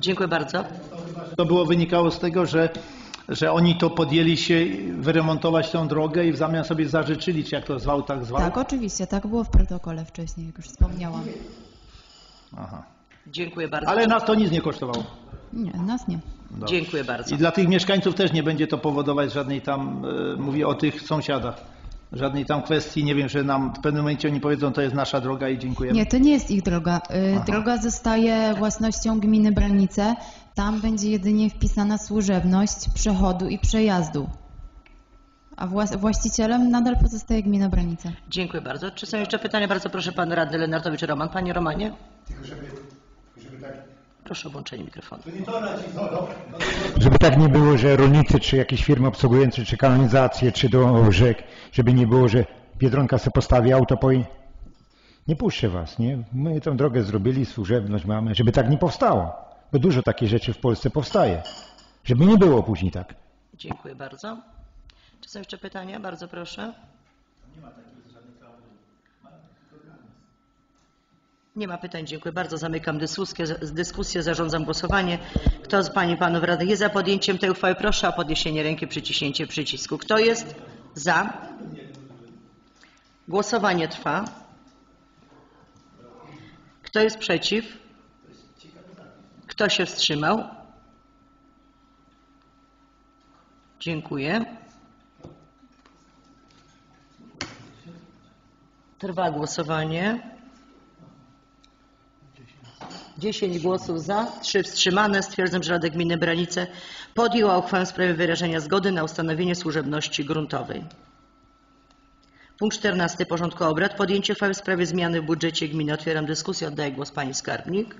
Dziękuję bardzo. To było wynikało z tego, że, że oni to podjęli się wyremontować tę drogę i w zamian sobie zażyczyli, czy jak to zwał, tak zwał? Tak, oczywiście, tak było w protokole wcześniej, jak już wspomniałam. Aha. Dziękuję bardzo. Ale nas to nic nie kosztowało. Nie, nas nie. Dziękuję bardzo. I dla tych mieszkańców też nie będzie to powodować żadnej tam, e, mówię o tych sąsiadach, żadnej tam kwestii, nie wiem, że nam w pewnym momencie oni powiedzą, to jest nasza droga i dziękujemy. Nie, to nie jest ich droga. Y, Droga zostaje własnością gminy Branice. Tam będzie jedynie wpisana służebność przechodu i przejazdu. a właścicielem nadal pozostaje gmina Branice. Dziękuję bardzo. Czy są jeszcze pytania? Bardzo proszę pan radny Lenartowicz Roman. Panie Romanie? Proszę o włączenie mikrofonu. Żeby tak nie było, że rolnicy, czy jakieś firmy obsługujące, czy kanalizację, czy do rzek, żeby nie było, że Biedronka sobie postawi auto, powie nie puszczę was, nie? My tą drogę zrobili, służebność mamy, żeby tak nie powstało. Bo dużo takich rzeczy w Polsce powstaje. Żeby nie było później tak. Dziękuję bardzo. Czy są jeszcze pytania? Bardzo proszę. Nie ma pytań, dziękuję bardzo. Zamykam dyskusję, dyskusję, zarządzam głosowanie. Kto z Pań i Panów Radnych jest za podjęciem tej uchwały, proszę o podniesienie ręki, przyciśnięcie przycisku. Kto jest za? Głosowanie trwa. Kto jest przeciw? Kto się wstrzymał? Dziękuję. Trwa głosowanie. 10 głosów za, 3 wstrzymane. Stwierdzam, że Rada Gminy Branice podjęła uchwałę w sprawie wyrażenia zgody na ustanowienie służebności gruntowej. Punkt 14 porządku obrad. Podjęcie uchwały w sprawie zmiany w budżecie gminy. Otwieram dyskusję. Oddaję głos Pani Skarbnik.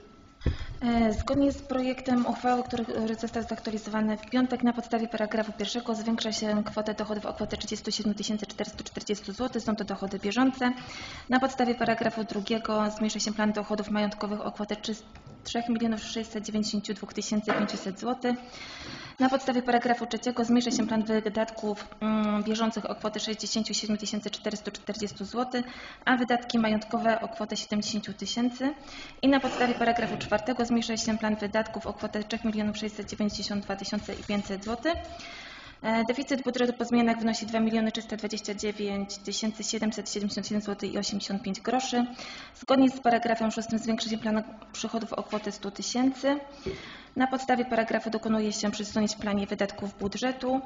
E, Zgodnie z projektem uchwały, który został zaktualizowany w piątek na podstawie paragrafu pierwszego zwiększa się kwotę dochodów o kwotę 37 440 zł. Są to dochody bieżące. Na podstawie paragrafu drugiego zmniejsza się plan dochodów majątkowych o kwotę 3 692 500 zł. Na podstawie paragrafu trzeciego zmniejsza się plan wydatków mm, bieżących o kwotę 67 440 zł, a wydatki majątkowe o kwotę 70 tysięcy. I na podstawie paragrafu czwartego zmniejsza się plan wydatków o kwotę 3 692 500 zł. E, Deficyt budżetu po zmianach wynosi 2 329 777 zł i 85 groszy. Zgodnie z paragrafem 6 zwiększa się plan przychodów o kwotę 100 tysięcy. Na podstawie paragrafu dokonuje się przesunięć w planie wydatków budżetu.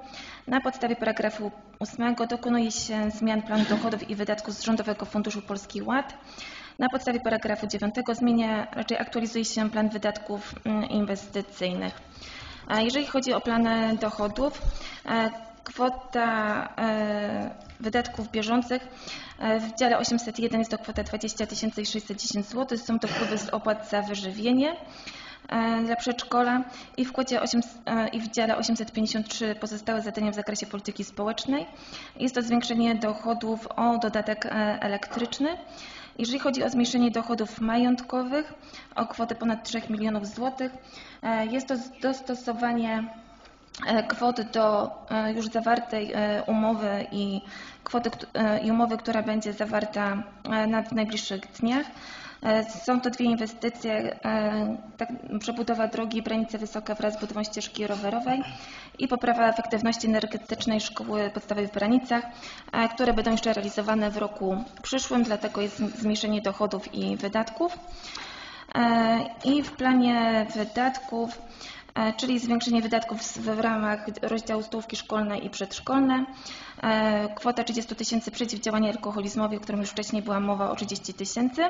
Na podstawie paragrafu 8 dokonuje się zmian planu dochodów i wydatków z Rządowego Funduszu Polski Ład. Na podstawie paragrafu 9 zmienia, raczej aktualizuje się plan wydatków mm, inwestycyjnych. Jeżeli chodzi o plany dochodów, e, kwota e, wydatków bieżących e, w dziale 801 jest to kwota 20 610 zł. Są to wpływy z opłat za wyżywienie dla przedszkola i w, kwocie 8, e, i w dziale 853 pozostałe zadania w zakresie polityki społecznej. Jest to zwiększenie dochodów o dodatek elektryczny. Jeżeli chodzi o zmniejszenie dochodów majątkowych o kwotę ponad 3 milionów złotych, e, jest to dostosowanie e, kwot do e, już zawartej umowy i kwoty i umowy, która będzie zawarta na- najbliższych dniach. Są to dwie inwestycje, tak, przebudowa drogi Branice Wysoka wraz z budową ścieżki rowerowej i poprawa efektywności energetycznej szkoły podstawowej w Branicach, e, które będą jeszcze realizowane w roku przyszłym, dlatego jest zmniejszenie dochodów i wydatków. E, I w planie wydatków, e, czyli zwiększenie wydatków w ramach rozdziału stołówki szkolne i przedszkolne, kwota 30 tysięcy przeciwdziałanie alkoholizmowi, o którym już wcześniej była mowa o 30 tysięcy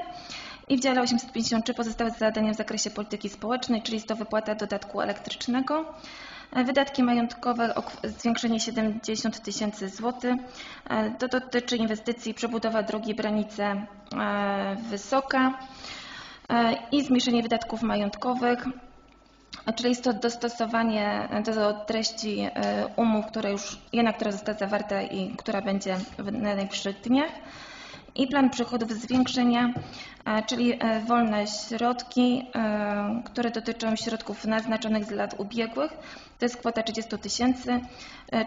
i w dziale 853 pozostałe zadania w zakresie polityki społecznej, czyli jest to wypłata dodatku elektrycznego. E, Wydatki majątkowe o zwiększenie 70 tysięcy złotych. E, To dotyczy inwestycji przebudowa drogi Branice e, Wysoka e, i zmniejszenie wydatków majątkowych, e, czyli jest to dostosowanie do treści e, umów, które już, jedna, która została zawarta i która będzie w na najbliższych dniach. I plan przychodów zwiększenia, e, czyli e, wolne środki, e, które dotyczą środków naznaczonych z lat ubiegłych. To jest kwota 30 tysięcy,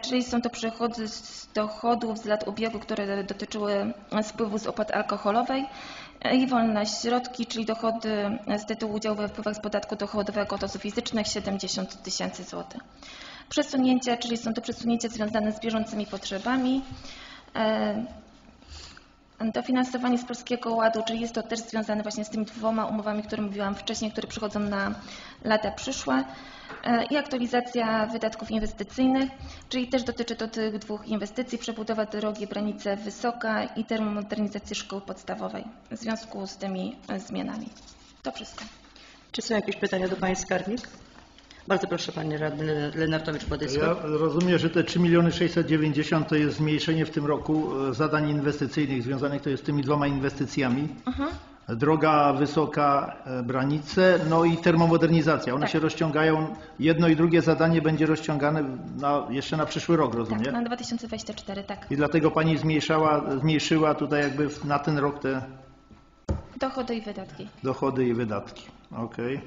czyli są to przychody z dochodów z lat ubiegłych, które dotyczyły spływu z opłat alkoholowej i wolne środki, czyli dochody z tytułu udziału we wpływach z podatku dochodowego od osób fizycznych 70 tysięcy złotych. Przesunięcia, czyli są to przesunięcia związane z bieżącymi potrzebami. Dofinansowanie z Polskiego Ładu, czyli jest to też związane właśnie z tymi dwoma umowami, które mówiłam wcześniej, które przychodzą na lata przyszłe E, i aktualizacja wydatków inwestycyjnych, czyli też dotyczy to tych dwóch inwestycji, przebudowa drogi Branice Wysoka i termomodernizacji szkoły podstawowej w związku z tymi zmianami. To wszystko. Czy są jakieś pytania do Pani Skarbnik? Bardzo proszę Panie Radny Lenartowicz Ja Władysław. rozumiem, że te 3 miliony 690 to jest zmniejszenie w tym roku e, zadań inwestycyjnych związanych to jest z tymi dwoma inwestycjami. Droga Wysoka e, Branice, no i termomodernizacja. One Tak. się rozciągają, jedno i drugie zadanie będzie rozciągane na, jeszcze na przyszły rok, rozumiem? Tak, na 2024, tak. I dlatego Pani zmniejszała, zmniejszyła tutaj jakby na ten rok te Dochody i wydatki. dochody i wydatki. Okej.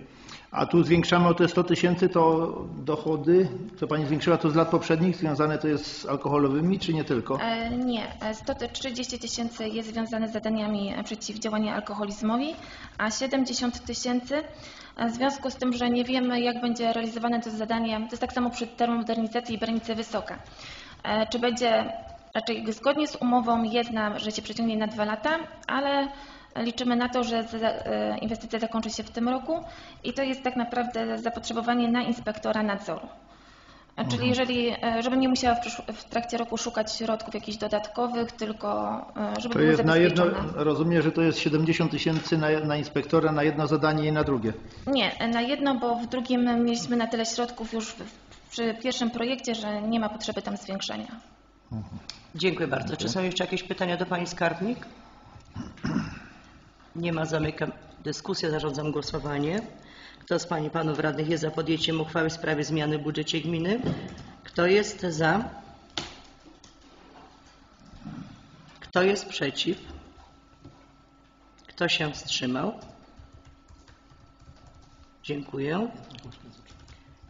A tu zwiększamy o te 100 tysięcy, to dochody, co Pani zwiększyła, to z lat poprzednich związane to jest z alkoholowymi, czy nie tylko? E, Nie, e, 130 tysięcy jest związane z zadaniami e, przeciwdziałania alkoholizmowi, a 70 tysięcy e, w związku z tym, że nie wiemy jak będzie realizowane to zadanie, to jest tak samo przy termomodernizacji i Branicy Wysoka. E, Czy będzie raczej zgodnie z umową jedna, że się przeciągnie na dwa lata, ale liczymy na to, że e, inwestycja zakończy się w tym roku i to jest tak naprawdę zapotrzebowanie na inspektora nadzoru. A Czyli jeżeli, e, żebym nie musiała w, trakcie roku szukać środków jakichś dodatkowych, tylko e, żeby To jest na jedno, rozumiem, że to jest 70 tysięcy na, na inspektora na jedno zadanie i na drugie. Nie, e, na jedno, bo w drugim mieliśmy na tyle środków już w, przy pierwszym projekcie, że nie ma potrzeby tam zwiększenia. Dziękuję bardzo. Czy są jeszcze jakieś pytania do Pani Skarbnik? Nie ma. Zamykam dyskusję. Zarządzam głosowanie. Kto z Pani i Panów Radnych jest za podjęciem uchwały w sprawie zmiany w budżecie gminy? Kto jest za? Kto jest przeciw? Kto się wstrzymał? Dziękuję.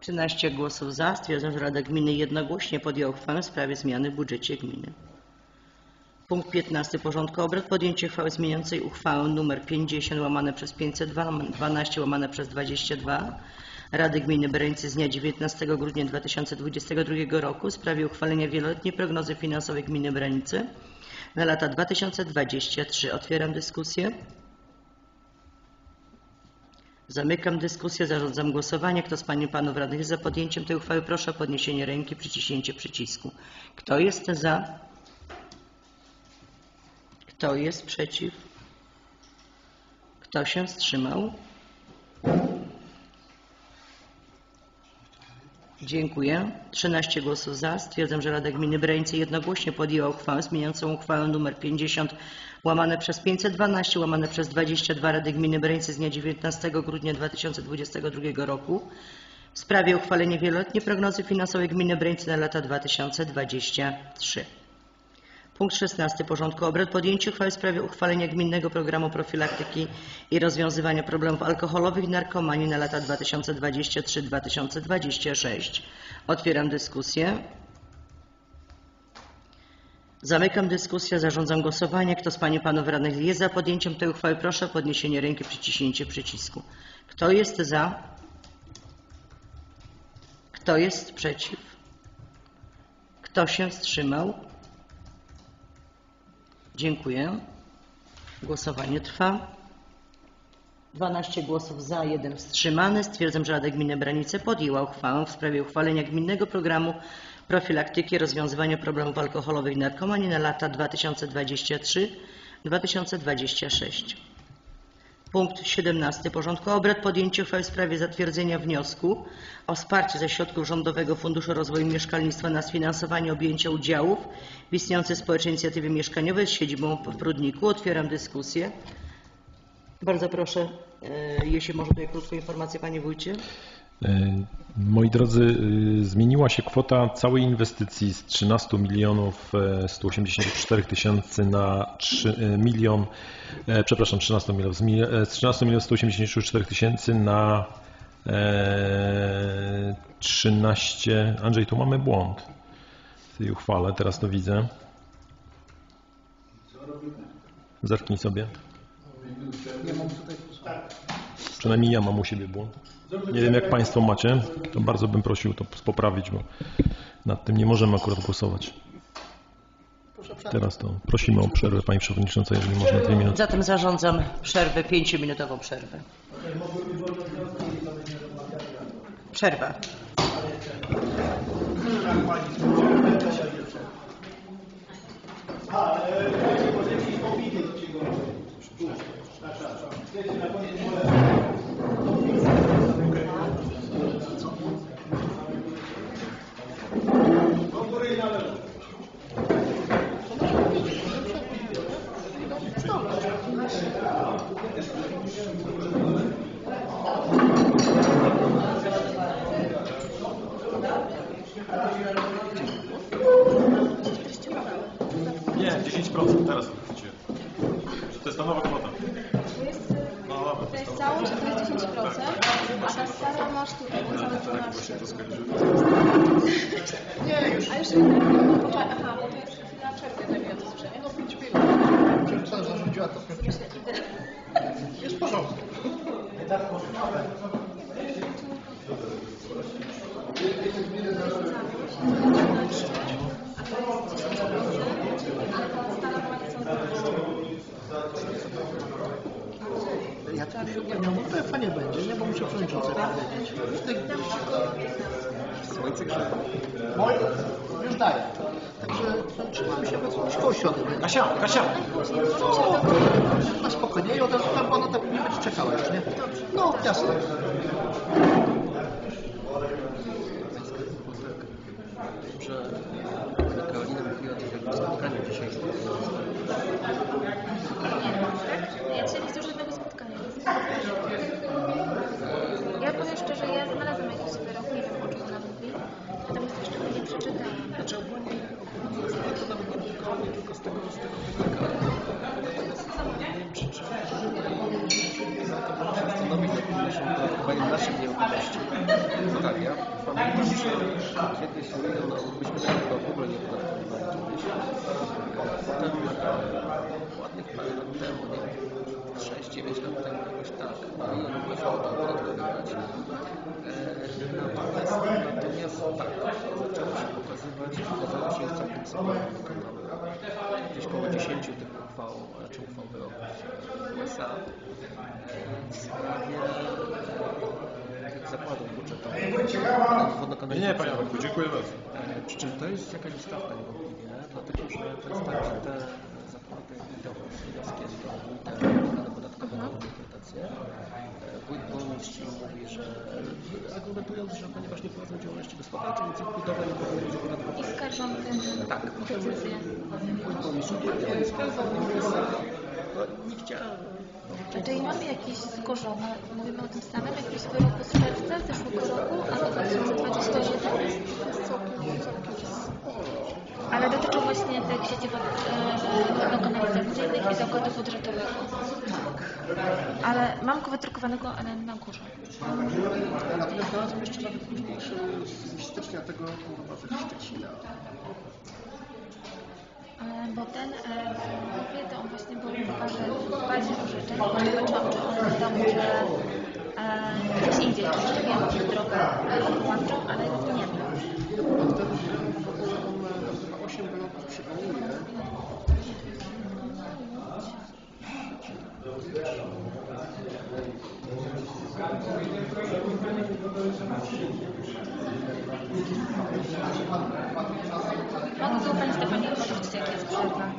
13 głosów za. Stwierdzam, że Rada Gminy jednogłośnie podjęła uchwałę w sprawie zmiany w budżecie gminy. Punkt 15 porządku obrad. Podjęcie uchwały zmieniającej uchwałę nr 50 łamane przez 502, 12 łamane przez 22 Rady Gminy Bereńcy z dnia 19 grudnia 2022 roku w sprawie uchwalenia wieloletniej prognozy finansowej Gminy Berenicy na lata 2023. Otwieram dyskusję. Zamykam dyskusję. Zarządzam głosowanie. Kto z Pań i Panów Radnych jest za podjęciem tej uchwały, proszę o podniesienie ręki, przyciśnięcie przycisku. Kto jest za? Kto jest przeciw? Kto się wstrzymał? Dziękuję. 13 głosów za. Stwierdzam, że Rada Gminy Breńcy jednogłośnie podjęła uchwałę zmieniającą uchwałę nr 50 łamane przez 512 łamane przez 22 Rady Gminy Breńcy z dnia 19 grudnia 2022 roku w sprawie uchwalenia wieloletniej prognozy finansowej Gminy Breńcy na lata 2023. Punkt 16 porządku obrad. Podjęcie uchwały w sprawie uchwalenia gminnego programu profilaktyki i rozwiązywania problemów alkoholowych i narkomanii na lata 2023-2026. Otwieram dyskusję. Zamykam dyskusję. Zarządzam głosowanie. Kto z Pań i Panów Radnych jest za podjęciem tej uchwały, proszę o podniesienie ręki, przyciśnięcie przycisku. Kto jest za? Kto jest przeciw? Kto się wstrzymał? Dziękuję. Głosowanie trwa. 12 głosów za, 1 wstrzymany. Stwierdzam, że Rada Gminy Branice podjęła uchwałę w sprawie uchwalenia gminnego programu profilaktyki rozwiązywania problemów alkoholowych i narkomanii na lata 2023-2026. Punkt 17 porządku obrad. Podjęcie uchwały w sprawie zatwierdzenia wniosku o wsparcie ze środków Rządowego Funduszu Rozwoju Mieszkalnictwa na sfinansowanie objęcia udziałów w istniejącej społecznej inicjatywie mieszkaniowej z siedzibą w Prudniku. Otwieram dyskusję. Bardzo proszę, e, jeśli może tutaj krótką informację Panie Wójcie. E, Moi drodzy, y, zmieniła się kwota całej inwestycji z 13 milionów e, 184 tysięcy na 3 e, milion, e, przepraszam, 13 milionów, z mi- e, z 13 milionów 184 tysięcy na e, 13. Andrzej, tu mamy błąd w tej uchwale, teraz to widzę. Zerknij sobie. Przynajmniej ja mam u siebie błąd. Nie wiem, jak Państwo macie, to bardzo bym prosił to poprawić, bo nad tym nie możemy akurat głosować. Teraz to prosimy o przerwę Pani Przewodnicząca, jeżeli można dwie minuty. Zatem zarządzam przerwę, pięciominutową przerwę. Przerwa. Bo ten e, mówię, to on właśnie był chyba, że w bazie orzeczeń zobaczyłam, czy on w domu, że gdzieś indziej, czy jeszcze wiem, drogę e, odłączą, ale nie wiem. 8 bloków Thank you. Ma co Pani Stefanie powiedzieć, jak jest przerwa?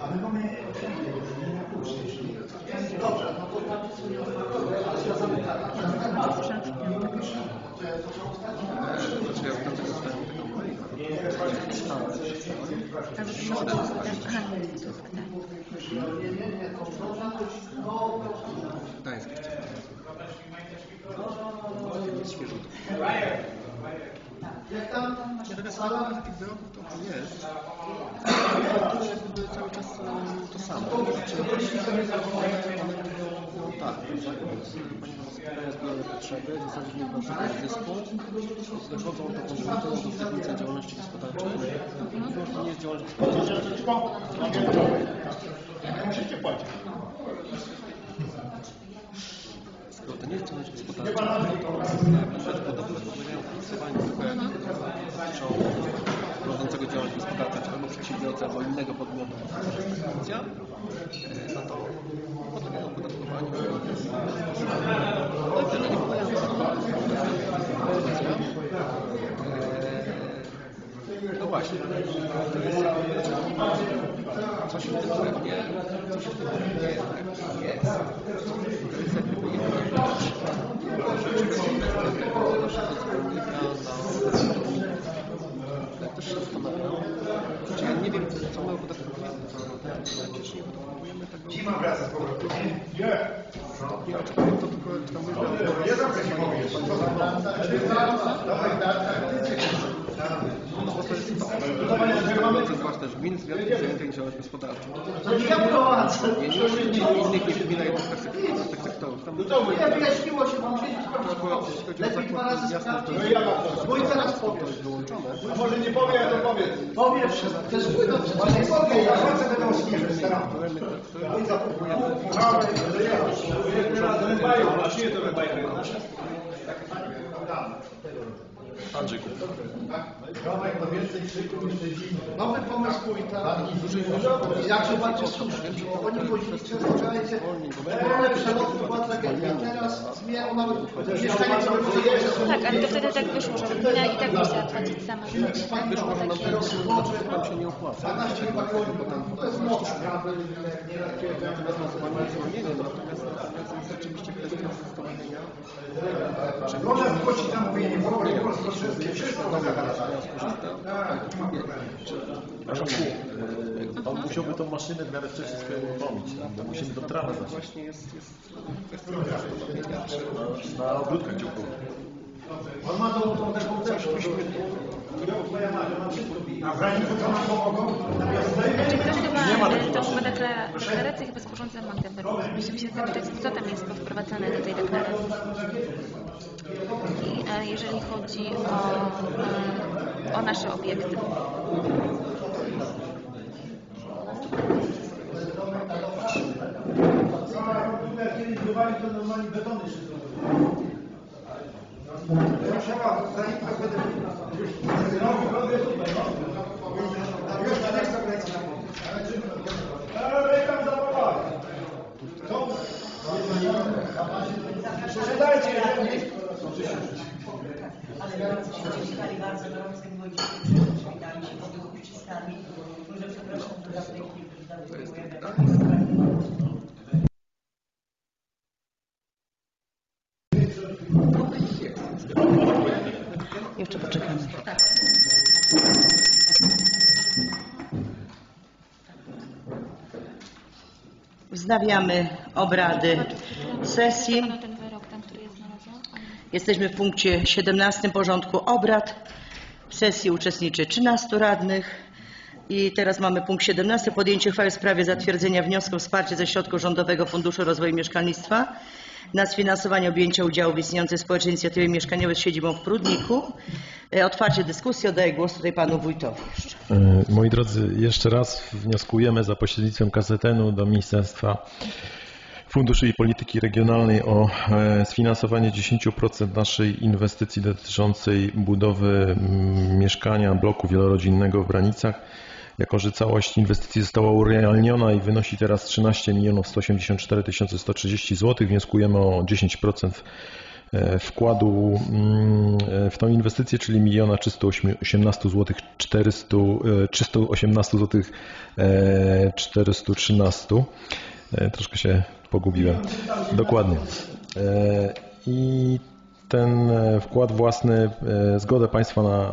Ale mamy oczywiście, nie na później. Dobrze. Ta jest jeszcze. Świeżutko. Jak tam? Natomiast na tych wyroków to jest. To jest jakby cały czas to samo. No tak, ponieważ potrzeby, w zasadzie nie wnoszenia zysku, dochodzą do konsumentów do różnicy działalności gospodarczej. To nie jest działalność gospodarcza. Musicie płacić. No to nie chcę mieć gospodarki. Rzecz podobna polegają na fiksowaniu dotyczą prowadzącego działalność gospodarczą, czy albo przedsiębiorcy, albo innego podmiotu. Funkcja na to podlega opodatkowaniu. No Ale nie podają e, no właśnie. To jest co się w tym zrobi, co się w tym dzieje, tak jest. Niestety nie Rzeczywiście do naszego zbiornika, tak też wszystko ma Znaczy ja nie wiem, co my opodatkowujemy, co przecież nie opodatkowujemy tego. Kim wraz z powrotem? Nie. Nie oczekuję to tylko, czy tam mówię, że... Nie zawsze się mówisz. Dawaj, dawaj. To. To ważne, że gmin z wielkich zajętych działać gospodarczo. To nie ja prowadzę. Nie, nie innych niż gmina tych tych sektorów. Tam To ja wyjaśniło się, mam o Lepiej dwa razy to sprawdzić. Mój teraz to powiesz. A może nie powie, ja to powiedz. Powiesz, to jest przecież. Nie powie, ja ręce będą śnieżne, staram. Oj, zapomniałem. Andrzej Tomek, to więcej krzyku niż zimy. Nowy pomysł wójta. Ja czy bardziej słuszny, bo oni powiedzieli przyzwyczajcie, wolę przemocy władz agencja. Teraz zmienia ona mieszkanie całe wyjeżdża. Tak, ale to wtedy tak wyszło, że gmina i tak musiała płacić sama. Wyszło, że nam teraz znaczy, nam się nie opłaca. 12 chyba koni, to jest. Natomiast zwolnienie, natomiast natomiast rzeczywiście kwestia uzyskania Można wchodzić na mówienie, w ogóle nie polsko wszystkie, wszystko na On musiałby tą maszynę w miarę wcześniej swoją uruchomić. To musimy do trawę zacząć. właśnie jest, jest kwestia Na ogródkach działkowych. On ma tą, tą taką też A w nam pomogą? Znaczy ktoś chyba, to chyba deklara- deklaracja chyba sporządza Magdeburg. Musimy się zapytać, co tam jest wprowadzane do tej deklaracji. I, e, jeżeli chodzi o, e, o nasze obiekty. To normalnie betony szybko. Trzeba, zanim to będę... Przeczytajcie, Ale gorąco się uściskali, bardzo gorąco było dzisiaj. Przywitali się, pod uściskami. Może przepraszam, że w tej chwili dziękujemy. Wznawiamy obrady sesji. Jesteśmy w punkcie 17 porządku obrad. W sesji uczestniczy 13 radnych. I teraz mamy punkt 17. Podjęcie uchwały w sprawie zatwierdzenia wniosku o wsparcie ze środków Rządowego Funduszu Rozwoju Mieszkalnictwa na sfinansowanie objęcia udziału w istniejącej społecznej inicjatywie mieszkaniowej z siedzibą w Prudniku. E, Otwarcie dyskusji. Oddaję głos tutaj panu wójtowi jeszcze. E, Moi drodzy, jeszcze raz wnioskujemy za pośrednictwem KZN-u do Ministerstwa Funduszy i Polityki Regionalnej o e, sfinansowanie 10% naszej inwestycji dotyczącej budowy mieszkania bloku wielorodzinnego w Branicach. Jako, że całość inwestycji została urealniona i wynosi teraz 13 milionów 184 130 zł, wnioskujemy o 10% e, wkładu mm, e, w tą inwestycję, czyli 1 318 zł 400, e, 318 zł 413. E, Troszkę się pogubiłem. Dokładnie. E, I ten wkład własny, zgodę Państwa na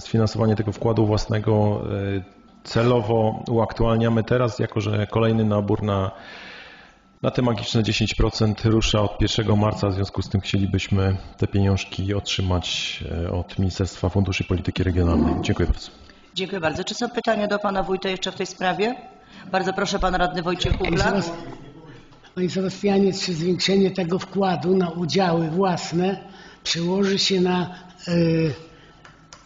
sfinansowanie tego wkładu własnego celowo uaktualniamy teraz, jako że kolejny nabór na, na te magiczne 10% rusza od 1 marca, w związku z tym chcielibyśmy te pieniążki otrzymać e, od Ministerstwa Funduszy Polityki Regionalnej. Dziękuję bardzo. Dziękuję bardzo. Czy są pytania do pana wójta jeszcze w tej sprawie? Bardzo proszę, pan radny Wojciech. Sebastianie- Panie Sebastianie, czy zwiększenie tego wkładu na udziały własne przełoży się na y,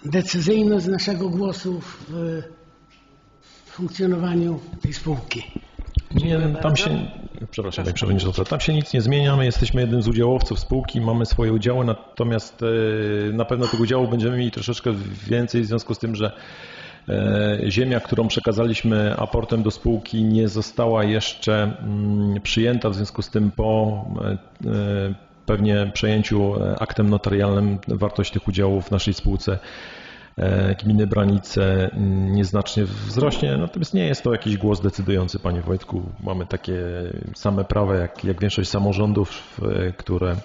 decyzyjność naszego głosu w y, funkcjonowaniu tej spółki? Nie, tam się, przepraszam Panie Przewodniczący, tam się nic nie zmienia. My jesteśmy jednym z udziałowców spółki, mamy swoje udziały, natomiast e, na pewno tych udziałów będziemy mieli troszeczkę więcej w związku z tym, że e, ziemia, którą przekazaliśmy aportem do spółki nie została jeszcze mm, przyjęta, w związku z tym po e, pewnie przejęciu aktem notarialnym wartość tych udziałów w naszej spółce gminy Branice nieznacznie wzrośnie, natomiast nie jest to jakiś głos decydujący, panie Wojtku. Mamy takie same prawa jak, jak większość samorządów, e, które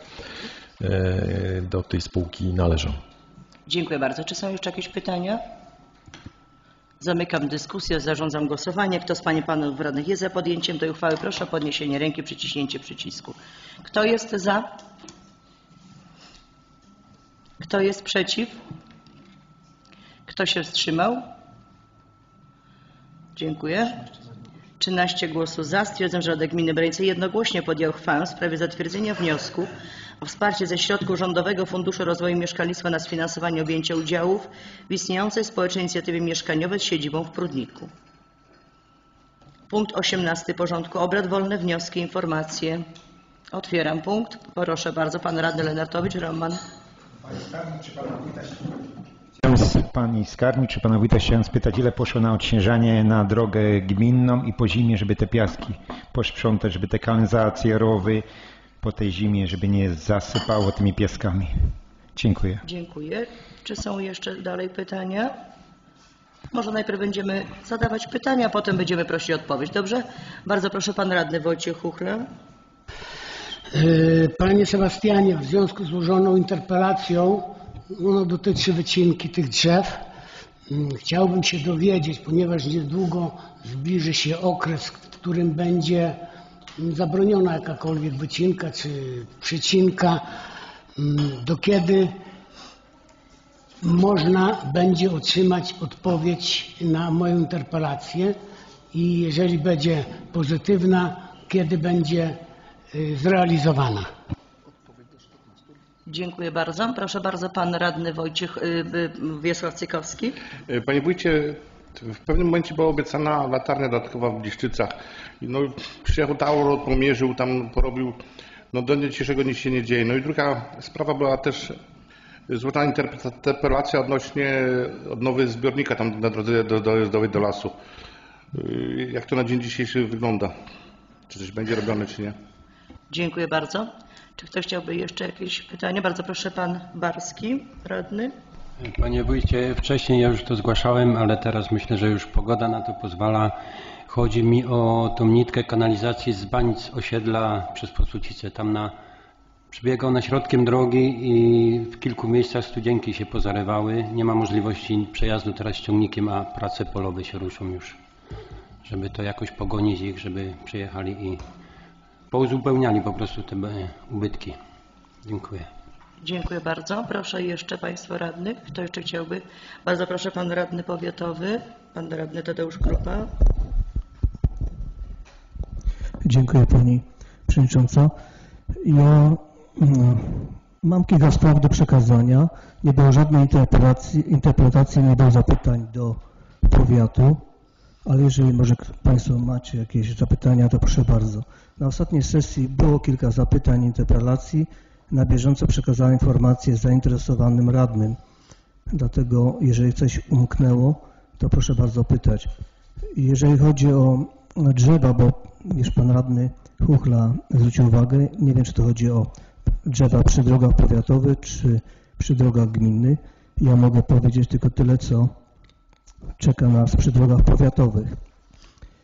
e, do tej spółki należą. Dziękuję bardzo. Czy są jeszcze jakieś pytania? Zamykam dyskusję, zarządzam głosowanie. Kto z Pań i Panów Radnych jest za podjęciem tej uchwały, proszę o podniesienie ręki, przyciśnięcie przycisku. Kto jest za? Kto jest przeciw? Kto się wstrzymał? Dziękuję. 13 głosów za. Stwierdzam, że Rada Gminy Brańce jednogłośnie podjął uchwałę w sprawie zatwierdzenia wniosku o wsparcie ze środków Rządowego Funduszu Rozwoju Mieszkalnictwa na sfinansowanie objęcia udziałów w istniejącej społecznej inicjatywie mieszkaniowej z siedzibą w Prudniku. Punkt 18 porządku obrad. Wolne wnioski, informacje. Otwieram punkt. Proszę bardzo, pan radny Lenartowicz, Roman. Chciałem Pani Skarbnik czy Pana Wójta chciałem spytać, ile poszło na odśnieżanie na drogę gminną i po zimie, żeby te piaski posprzątać, żeby te kanalizacje, rowy po tej zimie, żeby nie zasypało tymi piaskami. Dziękuję. Dziękuję. Czy są jeszcze dalej pytania? Może najpierw będziemy zadawać pytania, a potem będziemy prosić o odpowiedź. Dobrze? Bardzo proszę, pan radny Wojciech Huchla. E, Panie Sebastianie, w związku z złożoną interpelacją, ono dotyczy wycinki tych drzew. Mm, Chciałbym się dowiedzieć, ponieważ niedługo zbliży się okres, w którym będzie mm, zabroniona jakakolwiek wycinka czy przycinka, mm, do kiedy można będzie otrzymać odpowiedź na moją interpelację i jeżeli będzie pozytywna, kiedy będzie y, zrealizowana. Dziękuję bardzo. Proszę bardzo, pan radny Wojciech y, y, Wiesław Cykowski. Panie wójcie, w pewnym momencie była obiecana latarnia dodatkowa w Liszczycach. I No, przyjechał Tauro, pomierzył, tam porobił. No do dnia dzisiejszego nic się nie dzieje. No i druga sprawa była też złożona interpreta- interpelacja odnośnie odnowy zbiornika tam na drodze do- dojazdowej do lasu. Y, Jak to na dzień dzisiejszy wygląda? Czy coś będzie robione, czy nie? Dziękuję bardzo. Czy ktoś chciałby jeszcze jakieś pytanie? Bardzo proszę, pan Barski, radny. Panie wójcie, wcześniej ja już to zgłaszałem, ale teraz myślę, że już pogoda na to pozwala. Chodzi mi o tą nitkę kanalizacji z Banic osiedla przez Posucicę. Tam na, przebiega ona środkiem drogi i w kilku miejscach studzienki się pozarywały. Nie ma możliwości przejazdu teraz ciągnikiem, a prace polowe się ruszą już. Żeby to jakoś pogonić ich, żeby przyjechali i pouzupełniali po prostu te e, ubytki. Dziękuję. Dziękuję bardzo. Proszę jeszcze państwo radnych. Kto jeszcze chciałby? Bardzo proszę, pan radny powiatowy, pan radny Tadeusz Krupa. Dziękuję Pani Przewodnicząca. Ja mm, mam kilka spraw do przekazania. Nie było żadnej interpretacji, interpretacji nie było zapytań do powiatu, ale jeżeli może Państwo macie jakieś zapytania, to proszę bardzo. Na ostatniej sesji było kilka zapytań, interpelacji. Na bieżąco przekazałem informacje zainteresowanym radnym. Dlatego jeżeli coś umknęło, to proszę bardzo pytać. Jeżeli chodzi o drzewa, bo już pan radny Chuchla zwrócił uwagę, nie wiem czy to chodzi o drzewa przy drogach powiatowych czy przy drogach gminnych. Ja mogę powiedzieć tylko tyle, co czeka nas przy drogach powiatowych.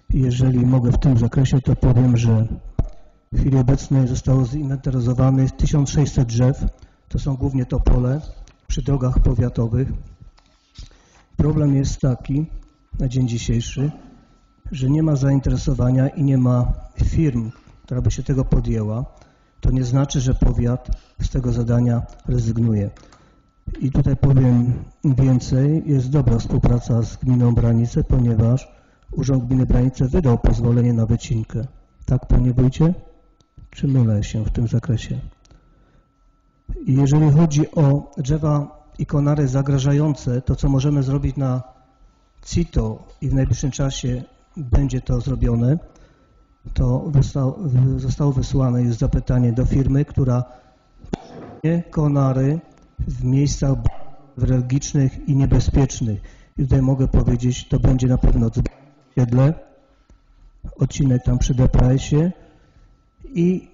Jeżeli mogę w tym zakresie, to powiem, że w chwili obecnej zostało zinwentaryzowanych 1600 drzew. To są głównie topole przy drogach powiatowych. Problem jest taki na dzień dzisiejszy, że nie ma zainteresowania i nie ma firm, która by się tego podjęła. To nie znaczy, że powiat z tego zadania rezygnuje. I tutaj powiem więcej. Jest dobra współpraca z gminą Branice, ponieważ Urząd Gminy Branice wydał pozwolenie na wycinkę. Tak, panie wójcie? Czy mylę się w tym zakresie? Jeżeli chodzi o drzewa i konary zagrażające, to co możemy zrobić na CITO i w najbliższym czasie będzie to zrobione, to zostało wysłane już zapytanie do firmy, która konary w miejscach newralgicznych i niebezpiecznych. I tutaj mogę powiedzieć, to będzie na pewno Siedle, odcinek tam przy DPS-ie i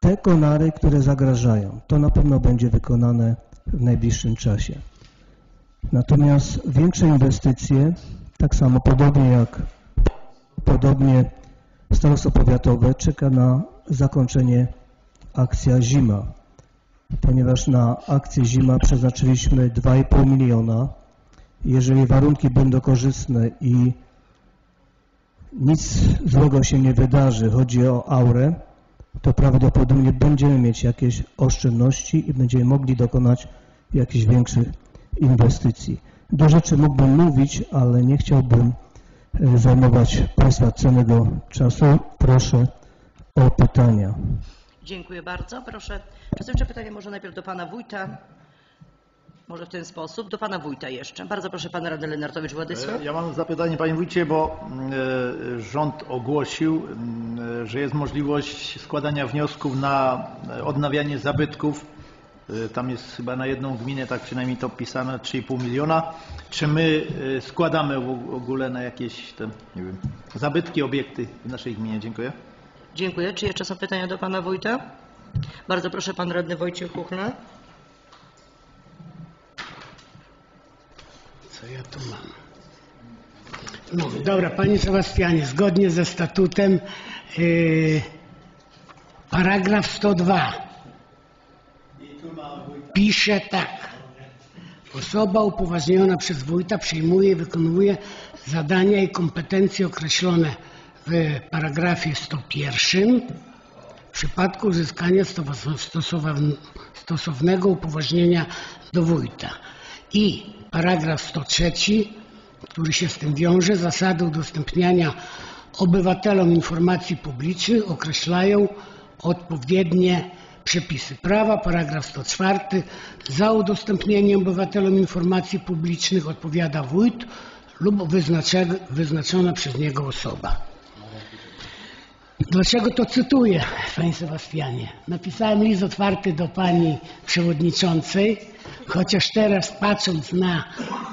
te konary, które zagrażają. To na pewno będzie wykonane w najbliższym czasie. Natomiast większe inwestycje, tak samo podobnie jak podobnie starostwo powiatowe czeka na zakończenie akcja zima, ponieważ na akcję zima przeznaczyliśmy 2,5 miliona jeżeli warunki będą korzystne i nic złego się nie wydarzy, chodzi o aurę, to prawdopodobnie będziemy mieć jakieś oszczędności i będziemy mogli dokonać jakichś większych inwestycji. Do rzeczy mógłbym mówić, ale nie chciałbym e, zajmować Państwa cennego czasu. Proszę o pytania. Dziękuję bardzo. Proszę. Przystępcze pytanie może najpierw do pana wójta. Może w ten sposób. Do pana wójta jeszcze. Bardzo proszę pan radny Lenartowicz Władysław. Ja mam zapytanie panie wójcie, bo e, rząd ogłosił, m, że jest możliwość składania wniosków na e, odnawianie zabytków. E, Tam jest chyba na jedną gminę, tak przynajmniej to pisane, 3,5 miliona. Czy my e, składamy w ogóle na jakieś te, nie wiem, zabytki, obiekty w naszej gminie? Dziękuję. Dziękuję. Czy jeszcze są pytania do pana wójta? Bardzo proszę pan radny Wojciech Kuchla. Co ja tu mam? No dobra, panie Sebastianie, zgodnie ze statutem yy, paragraf 102 pisze tak. Osoba upoważniona przez wójta przyjmuje i wykonuje zadania i kompetencje określone w paragrafie 101 w przypadku uzyskania stosownego upoważnienia do wójta. I paragraf 103, który się z tym wiąże, zasady udostępniania obywatelom informacji publicznych określają odpowiednie przepisy prawa. Paragraf 104. Za udostępnienie obywatelom informacji publicznych odpowiada wójt lub wyznaczona przez niego osoba. Dlaczego to cytuję, Panie Sebastianie? Napisałem list otwarty do Pani Przewodniczącej, chociaż teraz patrząc na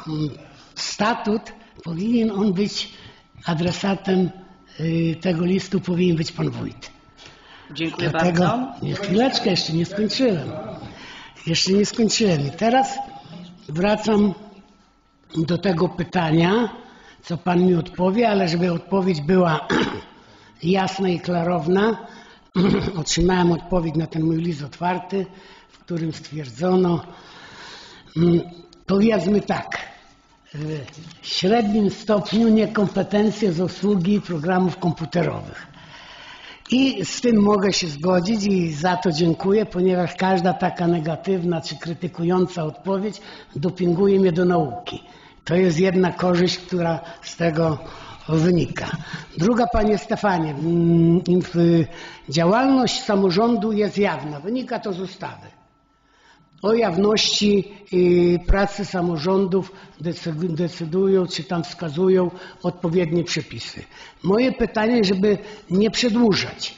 mm, statut, powinien on być adresatem y, tego listu, powinien być Pan Wójt. Dziękuję Dlatego, bardzo. nie, chwileczkę, jeszcze nie skończyłem. Jeszcze nie skończyłem. I teraz wracam do tego pytania, co Pan mi odpowie, ale żeby odpowiedź była jasna i klarowna, otrzymałem odpowiedź na ten mój list otwarty, w którym stwierdzono, mm, powiedzmy tak, w średnim stopniu niekompetencje z obsługi programów komputerowych. I z tym mogę się zgodzić i za to dziękuję, ponieważ każda taka negatywna czy krytykująca odpowiedź dopinguje mnie do nauki. To jest jedna korzyść, która z tego wynika. Druga, panie Stefanie, mm, działalność samorządu jest jawna. Wynika to z ustawy. O jawności y, pracy samorządów decy- decydują, czy tam wskazują odpowiednie przepisy. Moje pytanie, żeby nie przedłużać.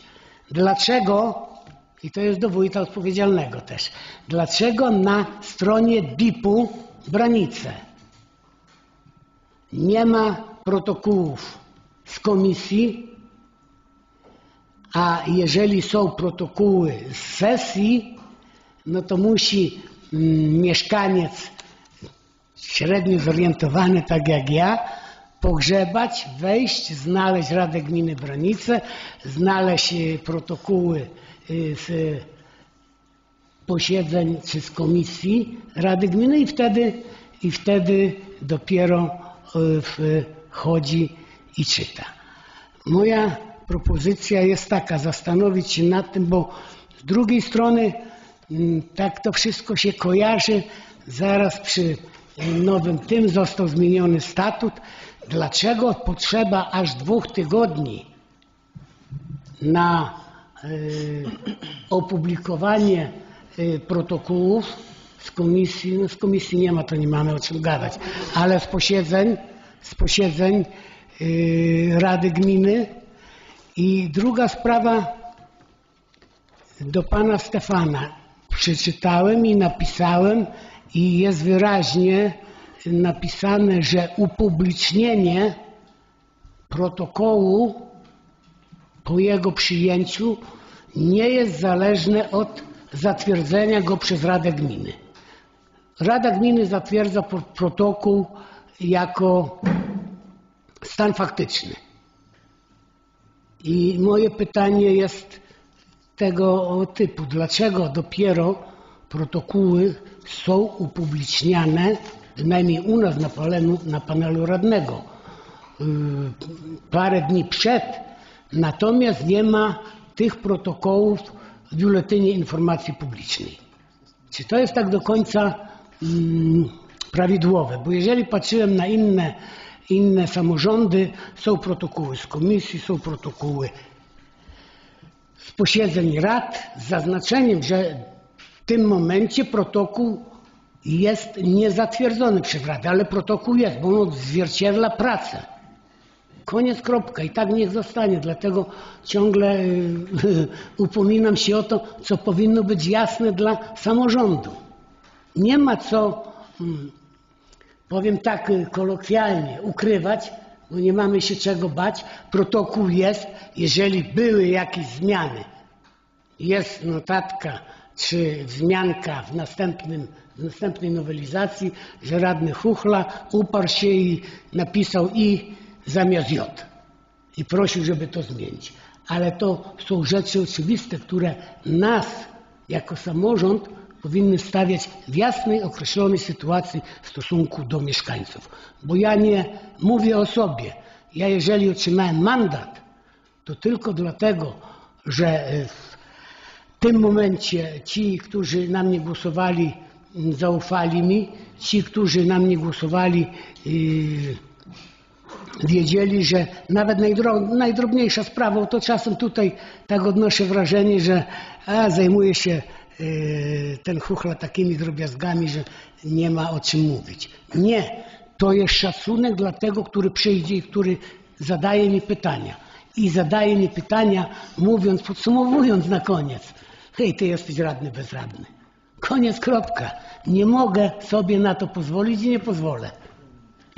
Dlaczego, i to jest do wójta odpowiedzialnego też, dlaczego na stronie BIP-u Branice nie ma protokołów z komisji, a jeżeli są protokoły z sesji, no to musi mm, mieszkaniec średnio zorientowany, tak jak ja, pogrzebać, wejść, znaleźć Radę Gminy Branice, znaleźć e, protokoły e, z posiedzeń czy z komisji Rady Gminy i wtedy, i wtedy dopiero e, wchodzi i czyta. Moja propozycja jest taka, zastanowić się nad tym, bo z drugiej strony mm, tak to wszystko się kojarzy. Zaraz przy nowym tym został zmieniony statut. Dlaczego potrzeba aż dwóch tygodni na y, opublikowanie y, protokołów z komisji? No z komisji nie ma, to nie mamy o czym gadać, ale z posiedzeń, z posiedzeń y, Rady Gminy. I druga sprawa do pana Stefana. Przeczytałem i napisałem i jest wyraźnie napisane, że upublicznienie protokołu po jego przyjęciu nie jest zależne od zatwierdzenia go przez Radę Gminy. Rada Gminy zatwierdza pro- protokół jako stan faktyczny. I moje pytanie jest tego typu. Dlaczego dopiero protokoły są upubliczniane przynajmniej u nas na na panelu radnego, yy, parę dni przed, natomiast nie ma tych protokołów w Biuletynie Informacji Publicznej. Czy to jest tak do końca mm, prawidłowe? Bo jeżeli patrzyłem na inne, inne samorządy, są protokoły z komisji, są protokoły z posiedzeń rad z zaznaczeniem, że w tym momencie protokół jest niezatwierdzony przez Radę, ale protokół jest, bo on odzwierciedla pracę. Koniec, kropka. I tak niech zostanie. Dlatego ciągle y, upominam się o to, co powinno być jasne dla samorządu. Nie ma co, mm, powiem tak y, kolokwialnie, ukrywać, bo nie mamy się czego bać. Protokół jest, jeżeli były jakieś zmiany, jest notatka czy wzmianka w, następnym, w następnej nowelizacji, że radny Chuchla uparł się i napisał i zamiast J. I prosił, żeby to zmienić. Ale to są rzeczy oczywiste, które nas jako samorząd powinny stawiać w jasnej, określonej sytuacji w stosunku do mieszkańców. Bo ja nie mówię o sobie. Ja jeżeli otrzymałem mandat, to tylko dlatego, że e, w tym momencie ci, którzy na mnie głosowali, zaufali mi, ci, którzy na mnie głosowali, yy, wiedzieli, że nawet najdro, najdrobniejsza sprawa, to czasem tutaj tak odnoszę wrażenie, że a, zajmuje się ten chuchla takimi drobiazgami, że nie ma o czym mówić. Nie, to jest szacunek dla tego, który przyjdzie i który zadaje mi pytania. I zadaje mi pytania, mówiąc, podsumowując na koniec, hej, ty jesteś radny, bezradny. Koniec, kropka. Nie mogę sobie na to pozwolić i nie pozwolę.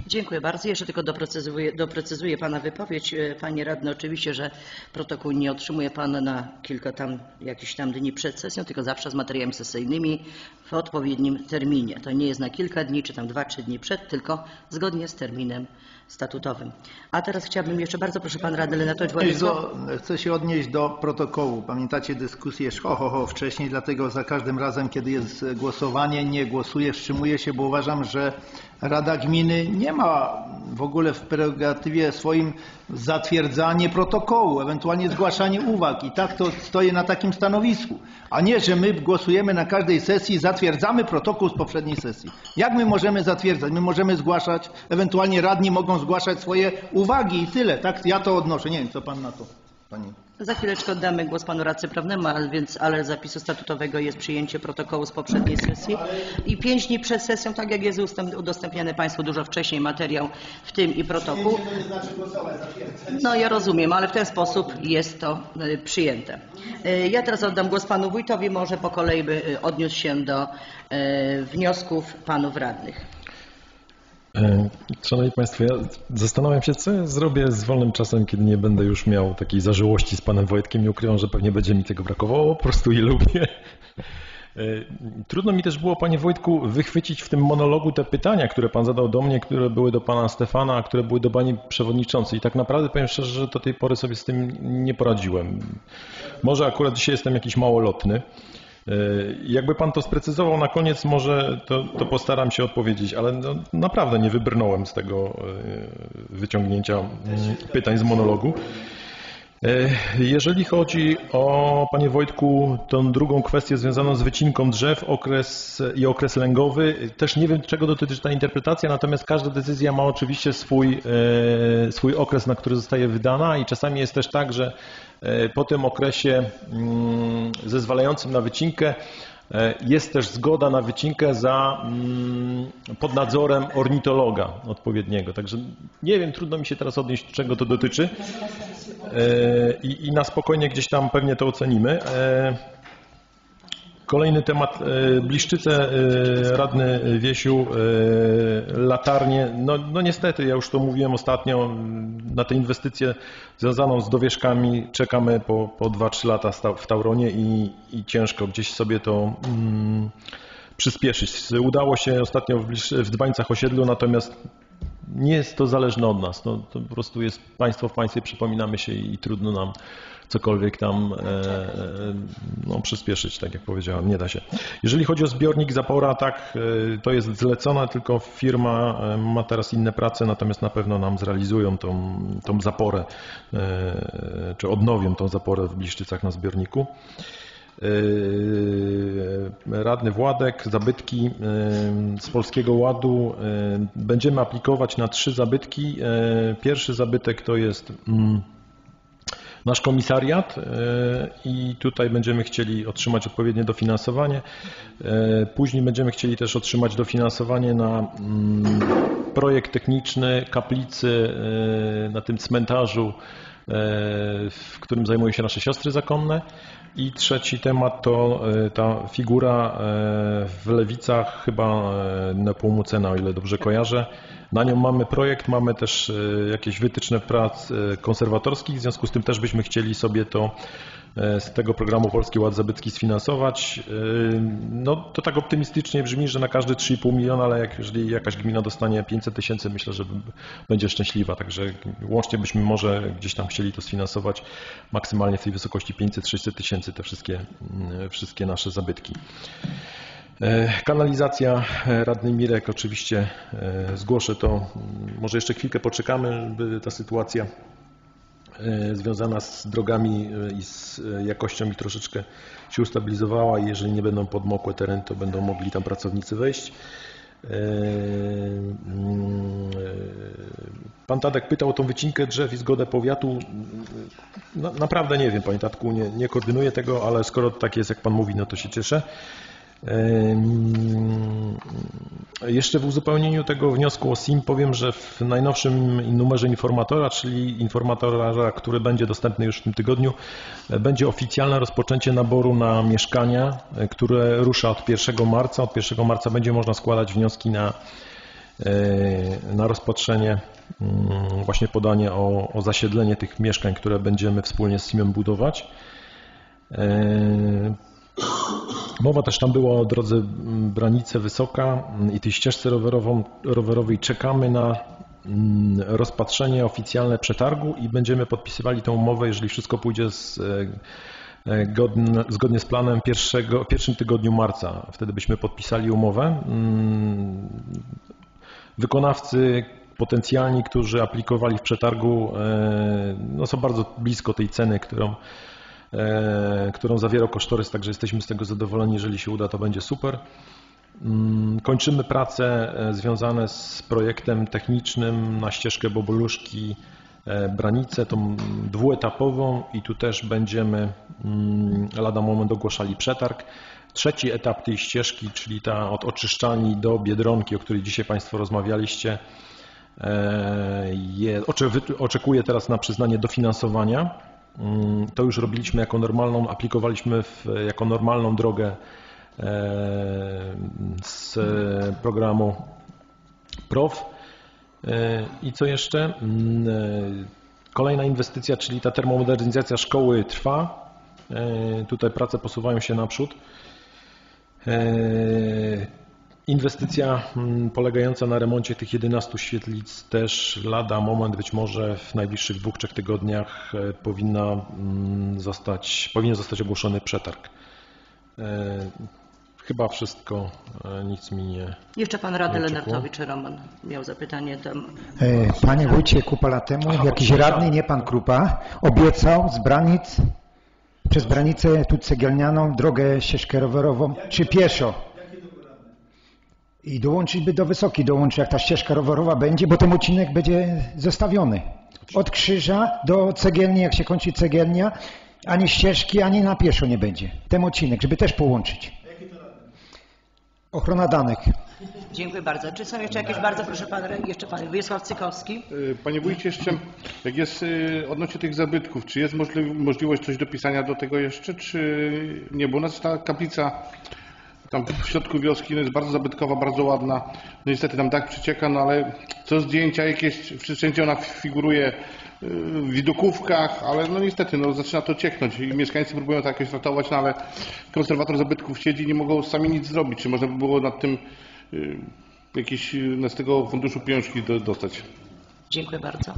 Dziękuję bardzo. Jeszcze tylko doprecyzuję, doprecyzuję Pana wypowiedź. E, Panie Radny, oczywiście, że protokół nie otrzymuje Pan na kilka tam, jakichś tam dni przed sesją, tylko zawsze z materiałami sesyjnymi w odpowiednim terminie. To nie jest na kilka dni, czy tam dwa, trzy dni przed, tylko zgodnie z terminem statutowym. A teraz chciałabym jeszcze bardzo proszę Pan Radny Lenatowicz Władysław. chcę się odnieść do protokołu. Pamiętacie dyskusję ho, ho, ho wcześniej, dlatego za każdym razem, kiedy jest głosowanie, nie głosuję, wstrzymuję się, bo uważam, że Rada Gminy nie ma w ogóle w prerogatywie swoim zatwierdzanie protokołu, ewentualnie zgłaszanie uwag. I tak to stoję na takim stanowisku. A nie, że my głosujemy na każdej sesji, zatwierdzamy protokół z poprzedniej sesji. Jak my możemy zatwierdzać? My możemy zgłaszać, ewentualnie radni mogą zgłaszać swoje uwagi i tyle. Tak ja to odnoszę. Nie wiem, co pan na to, pani. Za chwileczkę oddamy głos panu radcy prawnemu, ale, więc, ale zapisu statutowego jest przyjęcie protokołu z poprzedniej sesji. I pięć dni przed sesją, tak jak jest ustęp- udostępniany Państwu dużo wcześniej materiał, w tym i protokół. No ja rozumiem, ale w ten sposób jest to y, przyjęte. Y, Ja teraz oddam głos panu wójtowi, może po kolei by y, odniósł się do wniosków panów radnych. E, Szanowni Państwo, ja zastanawiam się, co ja zrobię z wolnym czasem, kiedy nie będę już miał takiej zażyłości z Panem Wojtkiem. Nie ukrywam, że pewnie będzie mi tego brakowało, po prostu je lubię. E, Trudno mi też było, Panie Wojtku, wychwycić w tym monologu te pytania, które Pan zadał do mnie, które były do Pana Stefana, a które były do Pani Przewodniczącej. I tak naprawdę powiem szczerze, że do tej pory sobie z tym nie poradziłem. Może akurat dzisiaj jestem jakiś małolotny. E, Jakby Pan to sprecyzował na koniec, może to, to postaram się odpowiedzieć, ale no, naprawdę nie wybrnąłem z tego e, wyciągnięcia mm, pytań z monologu. E, Jeżeli chodzi o, Panie Wojtku, tą drugą kwestię związaną z wycinką drzew okres i okres lęgowy, też nie wiem, czego dotyczy ta interpretacja, natomiast każda decyzja ma oczywiście swój, e, swój okres, na który zostaje wydana i czasami jest też tak, że e, po tym okresie mm, zezwalającym na wycinkę e, jest też zgoda na wycinkę za, mm, pod nadzorem ornitologa odpowiedniego. Także nie wiem, trudno mi się teraz odnieść, czego to dotyczy. E, I, I na spokojnie gdzieś tam pewnie to ocenimy. Kolejny temat, e, Bliszczyce, e, radny Wiesiu, e, latarnie. No, no niestety, ja już to mówiłem ostatnio, na tę inwestycję związaną z dowieszkami czekamy po, po 2-3 lata w Tauronie i, i ciężko gdzieś sobie to mm, przyspieszyć. Udało się ostatnio w, w Dbańcach osiedlu, natomiast nie jest to zależne od nas. No, to po prostu jest państwo w państwie, przypominamy się i trudno nam cokolwiek tam e, e, no, przyspieszyć, tak jak powiedziałem, nie da się. Jeżeli chodzi o zbiornik Zapora, tak, e, to jest zlecone, tylko firma ma teraz inne prace, natomiast na pewno nam zrealizują tą, tą zaporę, czy odnowią tą zaporę w Bliszczycach na zbiorniku. Radny Władek, zabytki z Polskiego Ładu. Będziemy aplikować na trzy zabytki. Pierwszy zabytek to jest mm, nasz komisariat yy, i tutaj będziemy chcieli otrzymać odpowiednie dofinansowanie. Yy, Później będziemy chcieli też otrzymać dofinansowanie na mm, projekt techniczny kaplicy yy, na tym cmentarzu, w którym zajmują się nasze siostry zakonne. I trzeci temat to e, ta figura e, w Lewicach, chyba e, Nepomucena, o ile dobrze kojarzę. Na nią mamy projekt, mamy też e, jakieś wytyczne prac e, konserwatorskich, w związku z tym też byśmy chcieli sobie to e, z tego programu Polski Ład Zabytki sfinansować. No to tak optymistycznie brzmi, że na każdy 3,5 miliona, ale jak, jeżeli jakaś gmina dostanie 500 tysięcy, myślę, że będzie szczęśliwa. Także łącznie byśmy może gdzieś tam chcieli to sfinansować maksymalnie w tej wysokości 500-600 tysięcy te wszystkie, wszystkie nasze zabytki. E, Kanalizacja, e, radny Mirek, oczywiście e, zgłoszę to. Mm, Może jeszcze chwilkę poczekamy, by ta sytuacja związana z drogami i z jakością ich troszeczkę się ustabilizowała i jeżeli nie będą podmokłe tereny, to będą mogli tam pracownicy wejść. Mm, Pan Tadek pytał o tą wycinkę drzew i zgodę powiatu. No, naprawdę nie wiem, Panie Tadku, nie, nie koordynuję tego, ale skoro tak jest, jak Pan mówi, no to się cieszę. Jeszcze w uzupełnieniu tego wniosku o SIM powiem, że w najnowszym numerze informatora, czyli informatora, który będzie dostępny już w tym tygodniu, e, będzie oficjalne rozpoczęcie naboru na mieszkania, e, które rusza od 1 marca. Od 1 marca będzie można składać wnioski na, e, na rozpatrzenie, mm, właśnie podanie o, o zasiedlenie tych mieszkań, które będziemy wspólnie z SIM-em budować. Mowa też tam była o drodze mm, Branice Wysoka mm, i tej ścieżce rowerową, rowerowej. Czekamy na mm, rozpatrzenie oficjalne przetargu i będziemy podpisywali tę umowę, jeżeli wszystko pójdzie z, e, e, zgodnie z planem pierwszego, pierwszym tygodniu marca. Wtedy byśmy podpisali umowę. Wykonawcy potencjalni, którzy aplikowali w przetargu, e, no są bardzo blisko tej ceny, którą którą zawierał kosztorys, także jesteśmy z tego zadowoleni. Jeżeli się uda, to będzie super. Mm, Kończymy prace e, związane z projektem technicznym na ścieżkę Boboluszki e, Branice, tą dwuetapową i tu też będziemy mm, lada moment ogłaszali przetarg. Trzeci etap tej ścieżki, czyli ta od oczyszczalni do Biedronki, o której dzisiaj Państwo rozmawialiście, e, je, oczekuje teraz na przyznanie dofinansowania. Mm, To już robiliśmy jako normalną, aplikowaliśmy w, jako normalną drogę e, z programu PROW. E, I co jeszcze? Mm, e, Kolejna inwestycja, czyli ta termomodernizacja szkoły trwa. Tutaj prace posuwają się naprzód. Inwestycja mm, polegająca na remoncie tych 11 świetlic też lada moment, być może w najbliższych dwóch, trzech tygodniach e, powinna mm, zostać, powinien zostać ogłoszony przetarg. E, Chyba wszystko, e, nic mi nie. Jeszcze pan uciekło. Lenartowicz Roman miał zapytanie tam. Panie wójcie, kupa lat temu jakiś radny, nie pan Krupa, obiecał z Branic przez Branicę tu cegielnianą drogę ścieżkę rowerową, czy pieszo. I dołączyć by do Wysokiej, dołączy jak ta ścieżka rowerowa będzie, bo ten odcinek będzie zostawiony. Od krzyża do cegielni, jak się kończy cegielnia, ani ścieżki, ani na pieszo nie będzie. Ten odcinek, żeby też połączyć. Ochrona danych. Dziękuję bardzo. Czy są jeszcze jakieś bardzo proszę pan, jeszcze pan Wiesław Cykowski? Y, Panie wójcie, jeszcze jak jest y, odnośnie tych zabytków, czy jest możli możliwość coś dopisania do tego jeszcze, czy nie? Bo u nas ta kaplica tam w środku wioski no jest bardzo zabytkowa, bardzo ładna. No niestety tam tak przycieka, no ale co zdjęcia jakieś, wszędzie ona figuruje y, w widokówkach, ale no niestety no zaczyna to cieknąć i mieszkańcy próbują to jakoś ratować, no ale konserwator zabytków siedzi i nie mogą sami nic zrobić. Czy można by było nad tym y, jakieś y, z tego funduszu pieniążki do, dostać. Dziękuję bardzo.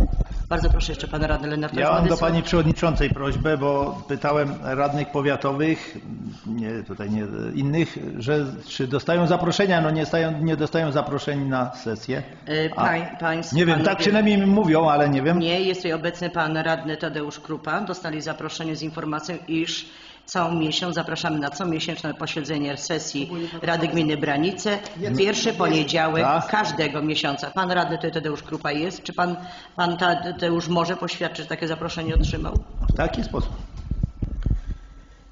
Bardzo proszę jeszcze Pan Radny Lenart. Ja mam do Pani Przewodniczącej prośbę, bo pytałem radnych powiatowych, nie tutaj nie innych, że czy dostają zaproszenia, no nie, stają, nie dostają zaproszeń na sesję. E, Pań, państw, nie wiem, panowie- tak przynajmniej mi mówią, ale nie wiem. Nie, jest tutaj obecny Pan Radny Tadeusz Krupa. Dostali zaproszenie z informacją, iż co miesiąc zapraszamy na comiesięczne posiedzenie sesji Rady Gminy Branice. Pierwszy poniedziałek Tak. każdego miesiąca. Pan Radny tutaj Tadeusz Krupa jest. Czy Pan, pan Tadeusz może poświadczyć, że takie zaproszenie otrzymał? W taki sposób.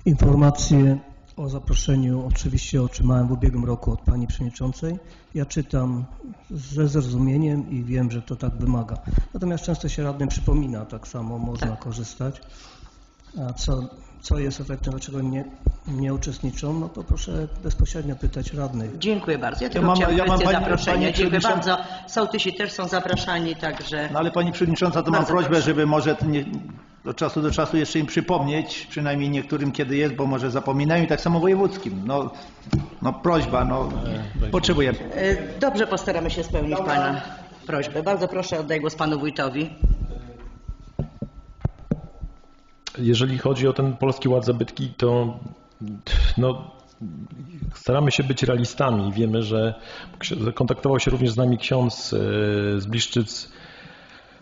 Informacje o zaproszeniu oczywiście otrzymałem w ubiegłym roku od Pani Przewodniczącej. Ja czytam ze zrozumieniem i wiem, że to tak wymaga. Natomiast często się radnym przypomina, tak samo można korzystać. A co, co jest efektem, dlaczego nie, nie uczestniczą, no to proszę bezpośrednio pytać radnych. Dziękuję bardzo. Ja Ja tylko mam- ja mam pani- zaproszenia. pani Dziękuję bardzo. Sołtysi też są zapraszani, także... No ale Pani Przewodnicząca, to mam prośbę, proszę. żeby może nie, do czasu do czasu jeszcze im przypomnieć, przynajmniej niektórym kiedy jest, bo może zapominają i tak samo wojewódzkim. No, no prośba, no potrzebujemy. Dobrze, postaramy się spełnić Pana prośbę. Bardzo proszę, oddaję głos Panu Wójtowi. Jeżeli chodzi o ten polski ład zabytki, to no, staramy się być realistami. Wiemy, że kontaktował się również z nami ksiądz e, z Bliszczyc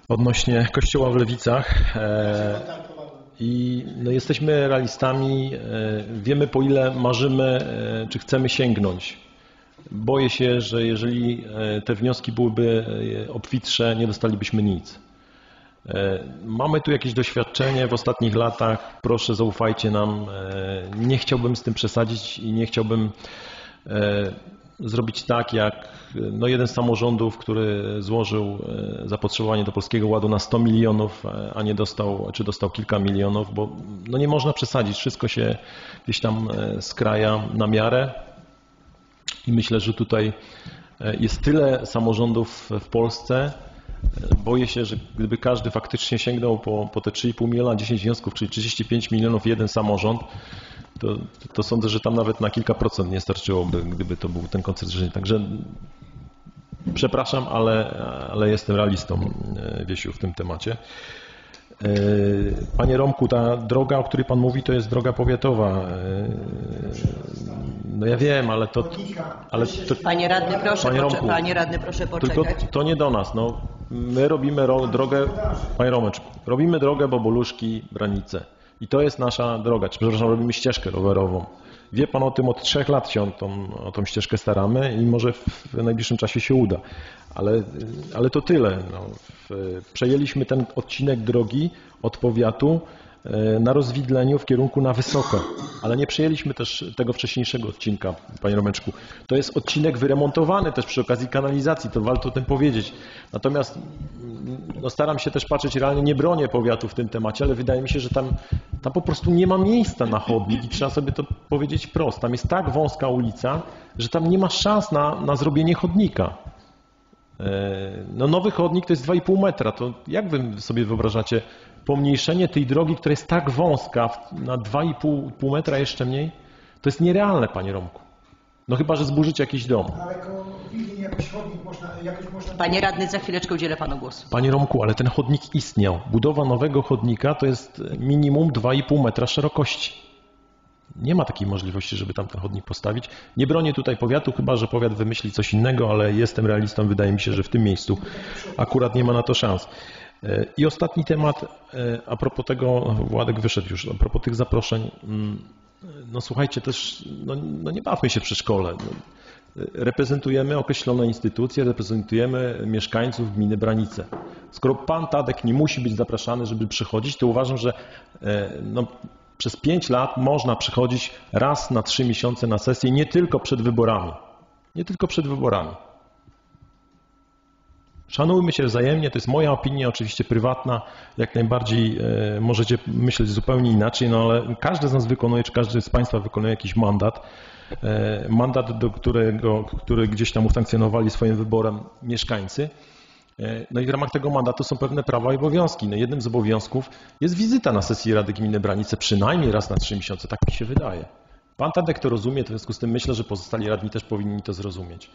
odnośnie kościoła w Lewicach. E, I no, jesteśmy realistami, e, wiemy po ile marzymy, czy chcemy sięgnąć. Boję się, że jeżeli te wnioski byłyby obfitsze, nie dostalibyśmy nic. E, Mamy tu jakieś doświadczenie w ostatnich latach. Proszę, zaufajcie nam. E, Nie chciałbym z tym przesadzić i nie chciałbym e, zrobić tak, jak no jeden z samorządów, który złożył zapotrzebowanie do Polskiego Ładu na 100 milionów, a nie dostał, czy dostał kilka milionów, bo no nie można przesadzić. Wszystko się gdzieś tam skraja na miarę. I myślę, że tutaj jest tyle samorządów w Polsce. Boję się, że gdyby każdy faktycznie sięgnął po, po te 3,5 miliona, 10 wniosków, czyli 35 milionów jeden samorząd, to, to sądzę, że tam nawet na kilka procent nie starczyłoby, gdyby to był ten koncert życzeń. Także przepraszam, ale, ale jestem realistą, e, Wiesiu, w tym temacie. E, Panie Romku, ta droga, o której Pan mówi, to jest droga powiatowa. E, No ja wiem, ale to... Ale to Panie radny, proszę, Panie Romku, panie radny, proszę tylko poczekać. to nie do nas. No, my robimy ro, drogę, Panie Romeczku, robimy drogę Boboluszki, Branice. I to jest nasza droga, czy przepraszam, robimy ścieżkę rowerową. Wie Pan o tym, od trzech lat się o tą, o tą ścieżkę staramy i może w najbliższym czasie się uda. Ale, ale to tyle. No, przejęliśmy ten odcinek drogi od powiatu e, na rozwidleniu w kierunku na wysoko, ale nie przejęliśmy też tego wcześniejszego odcinka, Panie Romeczku. To jest odcinek wyremontowany też przy okazji kanalizacji, to warto o tym powiedzieć. Natomiast mm, no, staram się też patrzeć realnie, nie bronię powiatu w tym temacie, ale wydaje mi się, że tam, tam po prostu nie ma miejsca na chodnik i trzeba sobie to powiedzieć wprost. Tam jest tak wąska ulica, że tam nie ma szans na, na zrobienie chodnika. E, No nowy chodnik to jest 2,5 metra. To jak wy sobie wyobrażacie pomniejszenie tej drogi, która jest tak wąska na 2,5 pół metra jeszcze mniej? To jest nierealne, panie Romku. No chyba, że zburzycie jakiś dom. Ale widzi jakiś chodnik można, jakoś można... Panie radny, za chwileczkę udzielę panu głosu. Panie Romku, ale ten chodnik istniał. Budowa nowego chodnika to jest minimum 2,5 metra szerokości. Nie ma takiej możliwości, żeby tam ten chodnik postawić. Nie bronię tutaj powiatu, chyba że powiat wymyśli coś innego, ale jestem realistą. Wydaje mi się, że w tym miejscu akurat nie ma na to szans. E, I ostatni temat, e, a propos tego, Władek wyszedł już, a propos tych zaproszeń. mm, No słuchajcie, też no, no nie bawmy się przy szkole. No, reprezentujemy określone instytucje, reprezentujemy mieszkańców gminy Branice. Skoro pan Tadek nie musi być zapraszany, żeby przychodzić, to uważam, że e, no, przez pięć lat można przychodzić raz na trzy miesiące na sesję, nie tylko przed wyborami. Nie tylko przed wyborami. Szanujmy się wzajemnie, to jest moja opinia, oczywiście prywatna. Jak najbardziej e, możecie myśleć zupełnie inaczej, no ale każdy z nas wykonuje, czy każdy z Państwa wykonuje jakiś mandat. E, mandat, do którego, który gdzieś tam usankcjonowali swoim wyborem mieszkańcy. E, No i w ramach tego mandatu są pewne prawa i obowiązki. No jednym z obowiązków jest wizyta na sesji Rady Gminy Branice przynajmniej raz na trzy miesiące, tak mi się wydaje. Pan Tadek to rozumie, w związku z tym myślę, że pozostali radni też powinni to zrozumieć.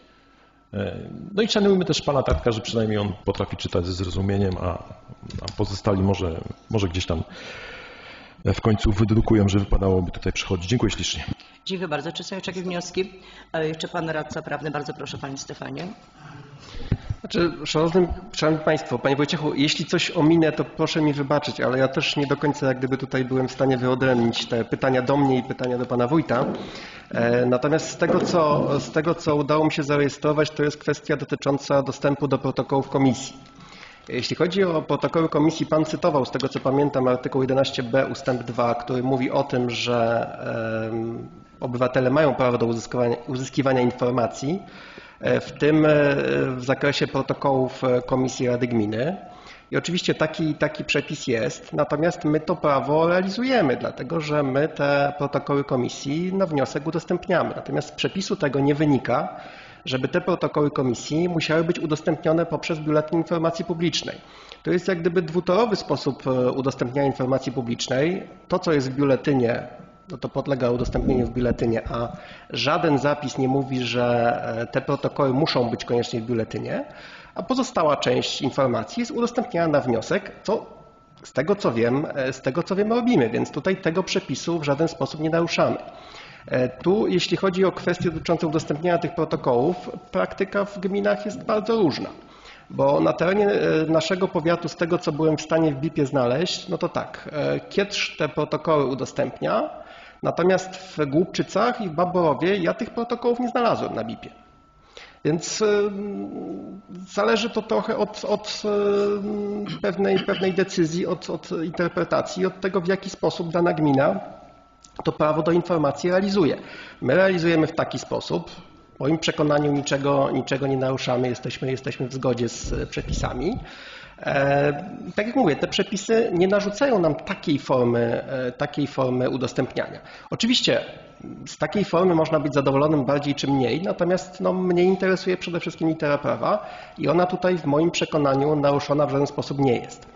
E, No i szanujmy też pana Tartka, że przynajmniej on potrafi czytać ze zrozumieniem, a, a pozostali może, może gdzieś tam w końcu wydedukują, że wypadałoby tutaj przychodzić. Dziękuję ślicznie. Dziękuję bardzo. Czy są jeszcze jakieś wnioski? E, Jeszcze pan radca prawny. Bardzo proszę Panie Stefanie. Znaczy, szanowny, szanowni Państwo, Panie Wojciechu, jeśli coś ominę, to proszę mi wybaczyć, ale ja też nie do końca jak gdyby tutaj byłem w stanie wyodrębnić te pytania do mnie i pytania do Pana Wójta. E, Natomiast z tego, co, z tego, co udało mi się zarejestrować, to jest kwestia dotycząca dostępu do protokołów komisji. Jeśli chodzi o protokoły komisji, Pan cytował, z tego co pamiętam, artykuł 11b ustęp 2, który mówi o tym, że obywatele mają prawo do uzyskiwania, uzyskiwania informacji, w tym e, w zakresie protokołów e, Komisji Rady Gminy. I oczywiście taki, taki przepis jest, natomiast my to prawo realizujemy, dlatego że my te protokoły komisji na wniosek udostępniamy. Natomiast z przepisu tego nie wynika, żeby te protokoły komisji musiały być udostępnione poprzez biuletyn informacji publicznej. To jest jak gdyby dwutorowy sposób e, udostępniania informacji publicznej. To, co jest w biuletynie, no to podlega udostępnieniu w biuletynie, a żaden zapis nie mówi, że e, te protokoły muszą być koniecznie w biuletynie, a pozostała część informacji jest udostępniana na wniosek, co z tego co wiem, e, z tego co wiem robimy, więc tutaj tego przepisu w żaden sposób nie naruszamy. E, Tu, jeśli chodzi o kwestie dotyczące udostępniania tych protokołów, praktyka w gminach jest bardzo różna. Bo na terenie naszego powiatu, z tego co byłem w stanie w BIP-ie znaleźć, no to tak, Kietrz te protokoły udostępnia, natomiast w Głubczycach i w Baborowie ja tych protokołów nie znalazłem na BIP-ie. Więc em, zależy to trochę od, od em, pewnej, pewnej decyzji, od, od interpretacji, od tego w jaki sposób dana gmina to prawo do informacji realizuje. My realizujemy w taki sposób, w moim przekonaniu niczego, niczego nie naruszamy, jesteśmy, jesteśmy w zgodzie z przepisami. E, tak jak mówię, te przepisy nie narzucają nam takiej formy, e, takiej formy udostępniania. Oczywiście z takiej formy można być zadowolonym bardziej czy mniej, natomiast no, mnie interesuje przede wszystkim litera prawa i ona tutaj w moim przekonaniu naruszona w żaden sposób nie jest.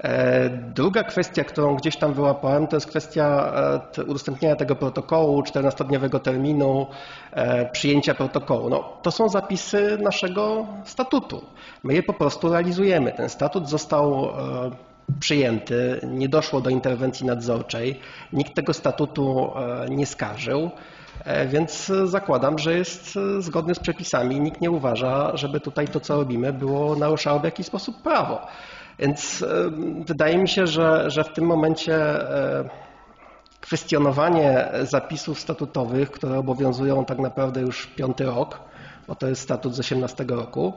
E, Druga kwestia, którą gdzieś tam wyłapałem, to jest kwestia e, udostępnienia tego protokołu, 14-dniowego terminu e, przyjęcia protokołu. No, to są zapisy naszego statutu. My je po prostu realizujemy. Ten statut został przyjęty, nie doszło do interwencji nadzorczej, nikt tego statutu nie skarżył. Więc zakładam, że jest zgodny z przepisami nikt nie uważa, żeby tutaj to, co robimy, było naruszało w jakiś sposób prawo. Więc wydaje mi się, że, że w tym momencie e, kwestionowanie zapisów statutowych, które obowiązują tak naprawdę już piąty rok, bo to jest statut z 18 roku,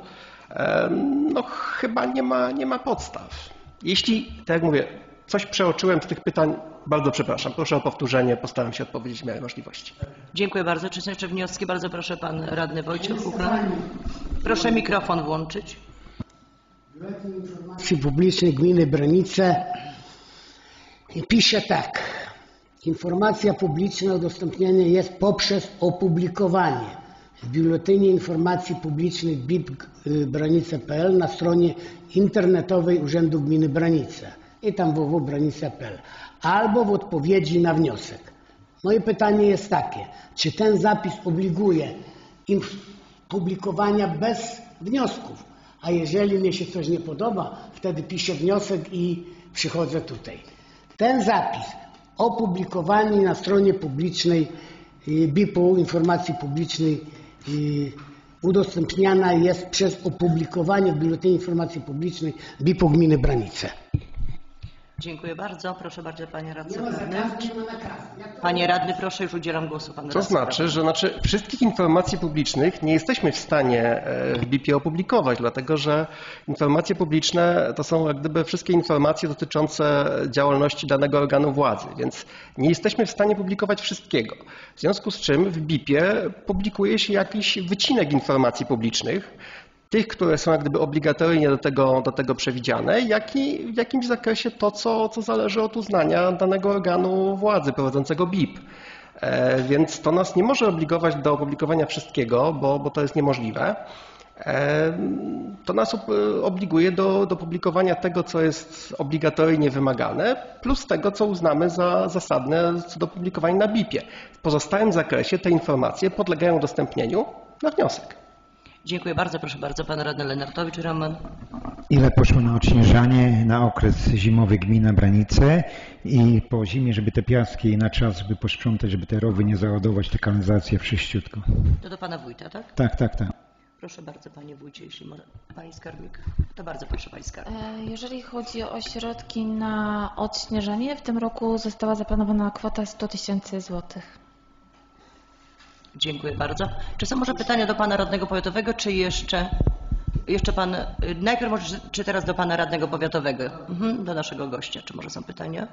no chyba nie ma, nie ma podstaw. Jeśli, tak jak mówię, coś przeoczyłem z tych pytań, bardzo przepraszam. Proszę o powtórzenie, postaram się odpowiedzieć w miarę możliwości. Dziękuję bardzo. Czy są jeszcze wnioski? Bardzo proszę Pan Radny Wojciech Uchla. Proszę mikrofon włączyć. Informacji Publicznej Gminy Branice pisze tak. Informacja publiczna udostępniana jest poprzez opublikowanie w Biuletynie Informacji Publicznej BIP y, Branice.pl na stronie internetowej Urzędu Gminy Branice i tam www.branice.pl albo w odpowiedzi na wniosek. Moje pytanie jest takie, czy ten zapis obliguje inf- publikowania bez wniosków? A jeżeli mnie się coś nie podoba, wtedy piszę wniosek i przychodzę tutaj. Ten zapis opublikowany na stronie publicznej y, BIP-u Informacji Publicznej y, udostępniana jest przez opublikowanie w Biuletynie Informacji Publicznej BIP-u Gminy Branice. Dziękuję bardzo. Proszę bardzo Panie Prawny. Panie Radny, proszę, już udzielam głosu Panu To Radcy znaczy, że znaczy wszystkich informacji publicznych nie jesteśmy w stanie e, w BIP-ie opublikować, dlatego że informacje publiczne to są jak gdyby wszystkie informacje dotyczące działalności danego organu władzy, więc nie jesteśmy w stanie publikować wszystkiego. W związku z czym w BIP-ie publikuje się jakiś wycinek informacji publicznych, tych, które są jak gdyby obligatoryjnie do tego, do tego przewidziane, jak i w jakimś zakresie to, co, co zależy od uznania danego organu władzy prowadzącego BIP. E, Więc to nas nie może obligować do opublikowania wszystkiego, bo, bo to jest niemożliwe. E, To nas ob- obliguje do, do publikowania tego, co jest obligatoryjnie wymagane, plus tego, co uznamy za zasadne co do publikowania na BIP-ie. W pozostałym zakresie te informacje podlegają udostępnieniu na wniosek. Dziękuję bardzo. Proszę bardzo, pan radny Lenartowicz Roman. Ile poszło na odśnieżanie na okres zimowy gmina Branice i po zimie, żeby te piaski na czas, żeby posprzątać, żeby te rowy nie załadować, te kanalizacje wszyściutko. To do pana wójta, tak? Tak, tak, tak. Proszę bardzo, panie wójcie, jeśli może pani skarbnik. To bardzo proszę, pani skarbnik. E, Jeżeli chodzi o środki na odśnieżanie, w tym roku została zaplanowana kwota 100 tysięcy złotych. Dziękuję bardzo. Czy są może pytania do pana radnego powiatowego, czy jeszcze, jeszcze pan, najpierw może, czy- teraz do pana radnego powiatowego, mhm, do naszego gościa, czy może są pytania?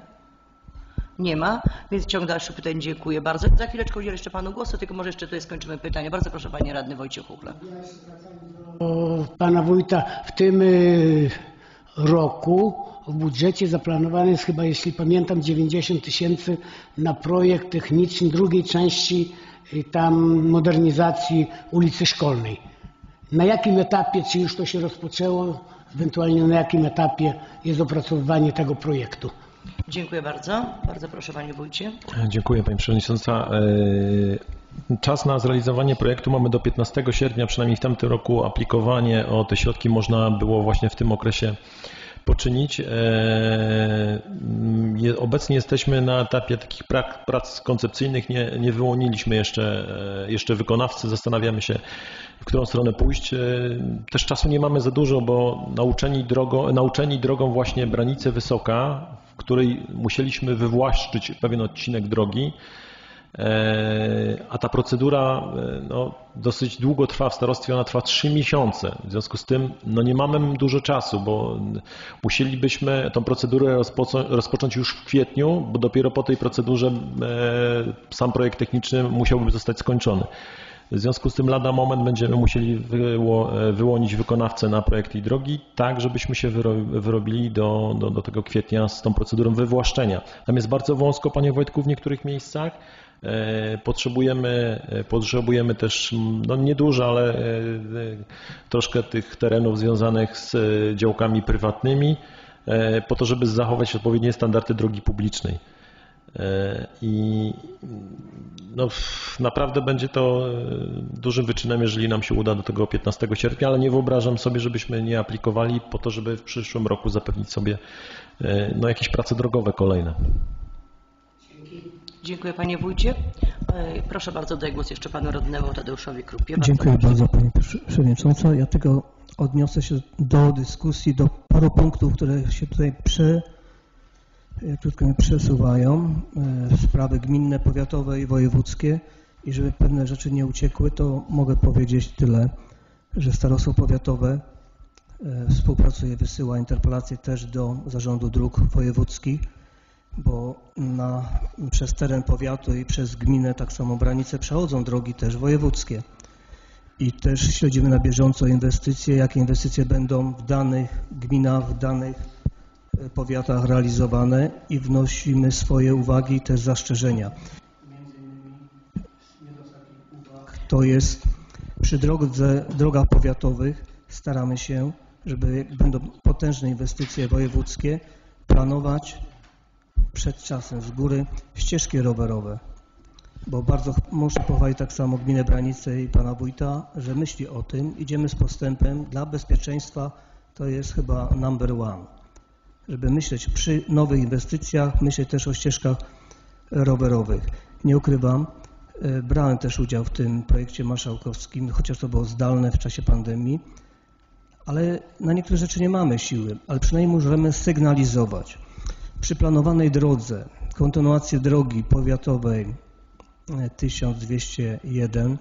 Nie ma, więc ciąg dalszy pytań dziękuję bardzo. Za chwileczkę udzielę jeszcze panu głosu, tylko może jeszcze tutaj skończymy pytania. Bardzo proszę panie radny Wojciech Uchle. do pana wójta w tym y, roku w budżecie zaplanowane jest chyba, jeśli pamiętam, 90 tysięcy na projekt techniczny drugiej części tam modernizacji ulicy Szkolnej. Na jakim etapie, czy już to się rozpoczęło, ewentualnie na jakim etapie jest opracowywanie tego projektu? Dziękuję bardzo. Bardzo proszę panie wójcie. Dziękuję Pani Przewodnicząca. E, Czas na zrealizowanie projektu mamy do 15 sierpnia, przynajmniej w tamtym roku aplikowanie o te środki można było właśnie w tym okresie poczynić. E, je- Obecnie jesteśmy na etapie takich prac koncepcyjnych, nie, nie wyłoniliśmy jeszcze, e, jeszcze wykonawcy, zastanawiamy się w którą stronę pójść. E, Też czasu nie mamy za dużo, bo nauczeni drogą, nauczeni drogą właśnie Branice Wysoka, w której musieliśmy wywłaszczyć pewien odcinek drogi, A ta procedura e, no, dosyć długo trwa w starostwie, ona trwa 3 miesiące. W związku z tym no, nie mamy dużo czasu, bo musielibyśmy tą procedurę rozpocząć już w kwietniu, bo dopiero po tej procedurze e, sam projekt techniczny musiałby zostać skończony. W związku z tym lada moment będziemy musieli wyło, e, wyłonić wykonawcę na projekt i drogi, tak żebyśmy się wyro, wyrobili do, do, do tego kwietnia z tą procedurą wywłaszczenia. Tam jest bardzo wąsko, panie Wojtku, w niektórych miejscach. E, Potrzebujemy, e, potrzebujemy też, no niedużo, ale e, troszkę tych terenów związanych z działkami prywatnymi, po to, żeby zachować odpowiednie standardy drogi publicznej. I no, naprawdę będzie to dużym wyczynem, jeżeli nam się uda do tego 15 sierpnia, ale nie wyobrażam sobie, żebyśmy nie aplikowali po to, żeby w przyszłym roku zapewnić sobie no, jakieś prace drogowe kolejne. Dziękuję panie wójcie. E, Proszę bardzo, daję głos jeszcze panu radnemu Tadeuszowi Krupie. Dziękuję bardzo Pani Przewodnicząca. Ja tylko odniosę się do dyskusji, do paru punktów, które się tutaj prze, jak krótko mówiąc, przesuwają. E, Sprawy gminne, powiatowe i wojewódzkie. I żeby pewne rzeczy nie uciekły, to mogę powiedzieć tyle, że starostwo powiatowe e, współpracuje, wysyła interpelacje też do Zarządu Dróg Wojewódzkich, bo na, przez teren powiatu i przez gminę, tak samo granice, przechodzą drogi też wojewódzkie. I też śledzimy na bieżąco inwestycje, jakie inwestycje będą w danych gminach, w danych e, powiatach realizowane i wnosimy swoje uwagi i też zastrzeżenia. To jest przy drodze, drogach powiatowych staramy się, żeby będą potężne inwestycje wojewódzkie, planować przed czasem z góry ścieżki rowerowe. Bo bardzo muszę pochwalić tak samo gminę Branice i pana wójta, że myśli o tym, idziemy z postępem dla bezpieczeństwa, to jest chyba number one. Żeby myśleć przy nowych inwestycjach, myśleć też o ścieżkach rowerowych. Nie ukrywam, e, brałem też udział w tym projekcie marszałkowskim, chociaż to było zdalne w czasie pandemii, ale na niektóre rzeczy nie mamy siły, ale przynajmniej możemy sygnalizować. Przy planowanej drodze, kontynuacji drogi powiatowej e, 1201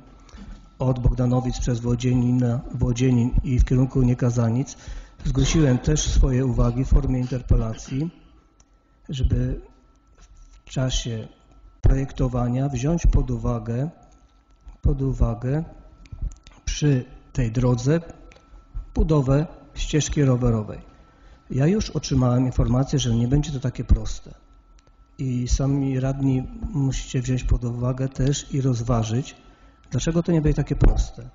od Bogdanowic przez Włodzienin, Włodzienin i w kierunku Niekazanic zgłosiłem też swoje uwagi w formie interpelacji, żeby w czasie projektowania wziąć pod uwagę, pod uwagę przy tej drodze budowę ścieżki rowerowej. Ja już otrzymałem informację, że nie będzie to takie proste. I sami radni musicie wziąć pod uwagę też i rozważyć, dlaczego to nie będzie takie proste.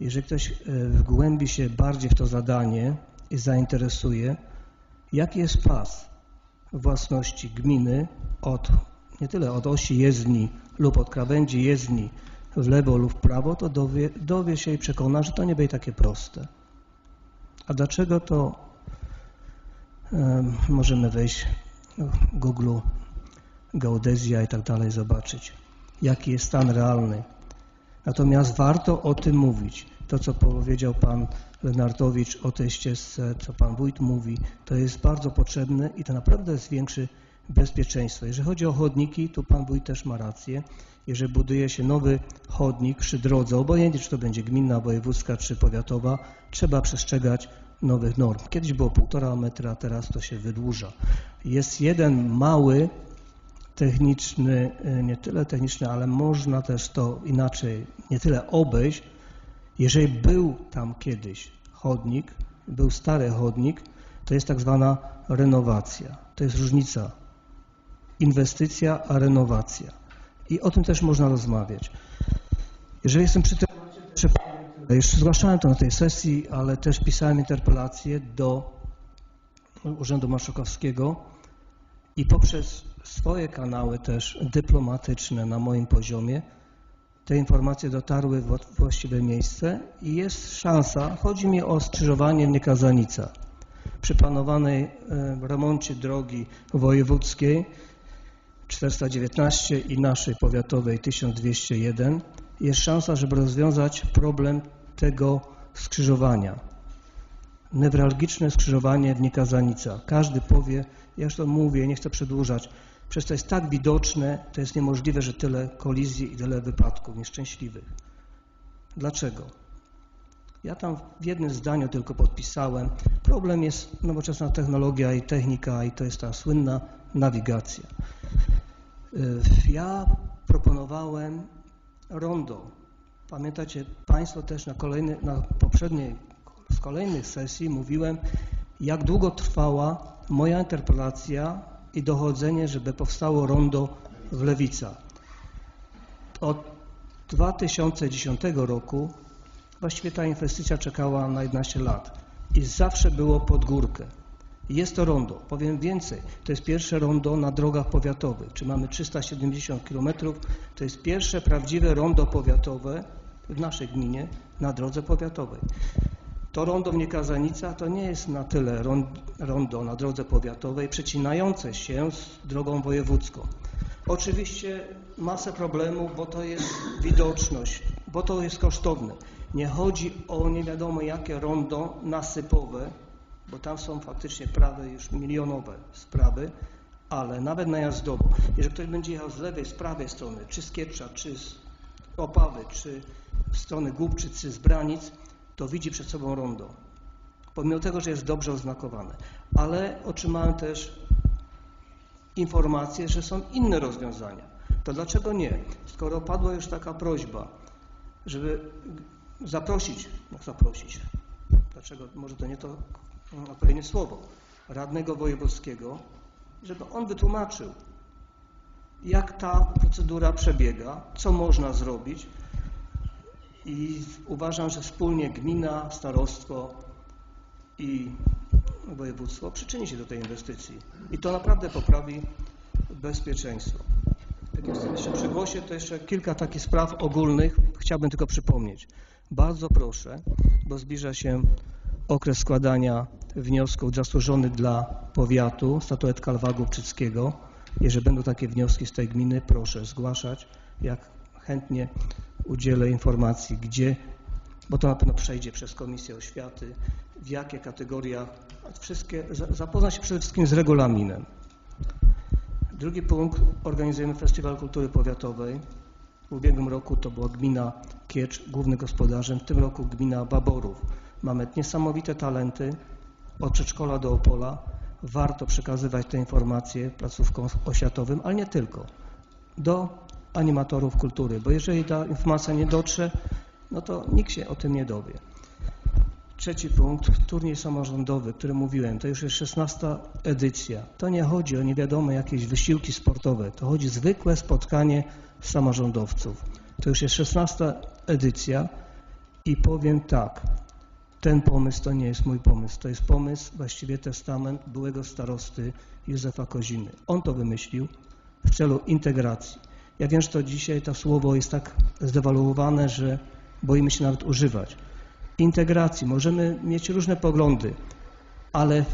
Jeżeli ktoś e, wgłębi się bardziej w to zadanie i zainteresuje, jaki jest pas własności gminy od, nie tyle od osi jezdni lub od krawędzi jezdni w lewo lub w prawo, to dowie, dowie się i przekona, że to nie będzie takie proste. A dlaczego to możemy wejść w Google geodezja i tak dalej, zobaczyć, jaki jest stan realny. Natomiast warto o tym mówić. To, co powiedział pan Lenartowicz o tej ścieżce, co pan wójt mówi, to jest bardzo potrzebne i to naprawdę zwiększy bezpieczeństwo. Jeżeli chodzi o chodniki, tu pan wójt też ma rację. Jeżeli buduje się nowy chodnik przy drodze, obojętnie czy to będzie gminna, wojewódzka czy powiatowa, trzeba przestrzegać nowych norm. Kiedyś było półtora metra, teraz to się wydłuża. Jest jeden mały techniczny, e, nie tyle techniczny, ale można też to inaczej, nie tyle obejść. Jeżeli był tam kiedyś chodnik, był stary chodnik, to jest tak zwana renowacja. To jest różnica. Inwestycja, a renowacja. I o tym też można rozmawiać. Jeżeli jestem przy tym, jeszcze zgłaszałem to na tej sesji, ale też pisałem interpelację do Urzędu Marszałkowskiego i poprzez swoje kanały też dyplomatyczne na moim poziomie te informacje dotarły w właściwe miejsce i jest szansa, chodzi mi o skrzyżowanie Niekazanica. Przy planowanej e, remoncie drogi wojewódzkiej 419 i naszej powiatowej 1201 jest szansa, żeby rozwiązać problem tego skrzyżowania. Newralgiczne skrzyżowanie w Niekazanica. Każdy powie, ja już to mówię, nie chcę przedłużać, Przecież to jest tak widoczne, to jest niemożliwe, że tyle kolizji i tyle wypadków nieszczęśliwych. Dlaczego? Ja tam w jednym zdaniu tylko podpisałem. Problem jest nowoczesna technologia i technika i to jest ta słynna nawigacja. Y, Ja proponowałem rondo. Pamiętacie Państwo też na, kolejny, na poprzedniej, z kolejnych sesji mówiłem, jak długo trwała moja interpelacja i dochodzenie, żeby powstało rondo w Lewica. Od 2010 roku właściwie ta inwestycja czekała na 11 lat i zawsze było pod górkę. Jest to rondo. Powiem więcej, to jest pierwsze rondo na drogach powiatowych. Czy mamy 370 km? To jest pierwsze prawdziwe rondo powiatowe w naszej gminie na drodze powiatowej. To rondo w Niekazanica to nie jest na tyle rondo na drodze powiatowej przecinające się z drogą wojewódzką. Oczywiście masę problemów, bo to jest widoczność, bo to jest kosztowne. Nie chodzi o nie wiadomo jakie rondo nasypowe, bo tam są faktycznie prawe już milionowe sprawy, ale nawet najazdowo. Jeżeli ktoś będzie jechał z lewej, z prawej strony, czy z Kiecza, czy z Opawy, czy z strony Głubczyc, czy z Branic, to widzi przed sobą rondo. Pomimo tego, że jest dobrze oznakowane. Ale otrzymałem też informację, że są inne rozwiązania. To dlaczego nie? Skoro padła już taka prośba, żeby zaprosić, zaprosić, dlaczego, może to nie to odpowiednie słowo, radnego wojewódzkiego, żeby on wytłumaczył, jak ta procedura przebiega, co można zrobić, i uważam, że wspólnie gmina, starostwo i województwo przyczyni się do tej inwestycji. I to naprawdę poprawi bezpieczeństwo. Jak jestem jeszcze przy głosie, to jeszcze kilka takich spraw ogólnych chciałbym tylko przypomnieć. Bardzo proszę, bo zbliża się okres składania wniosków zasłużony dla powiatu, statuetka Lwa Głubczyckiego. Jeżeli będą takie wnioski z tej gminy, proszę zgłaszać. Jak chętnie udzielę informacji, gdzie, bo to na pewno przejdzie przez Komisję Oświaty, w jakie kategoriach, wszystkie, zapoznać się przede wszystkim z regulaminem. Drugi punkt, organizujemy Festiwal Kultury Powiatowej. W ubiegłym roku to była gmina Kiecz, główny gospodarzem, w tym roku gmina Baborów. Mamy niesamowite talenty, od przedszkola do Opola. Warto przekazywać te informacje placówkom oświatowym, ale nie tylko. Do animatorów kultury, bo jeżeli ta informacja nie dotrze, no to nikt się o tym nie dowie. Trzeci punkt, turniej samorządowy, który mówiłem, to już jest 16 edycja. To nie chodzi o nie wiadomo jakieś wysiłki sportowe, to chodzi o zwykłe spotkanie samorządowców. To już jest 16 edycja i powiem tak, ten pomysł to nie jest mój pomysł, to jest pomysł, właściwie testament byłego starosty Józefa Koziny. On to wymyślił w celu integracji. Ja wiem, że to dzisiaj to słowo jest tak zdewaluowane, że boimy się nawet używać. Integracji. Możemy mieć różne poglądy, ale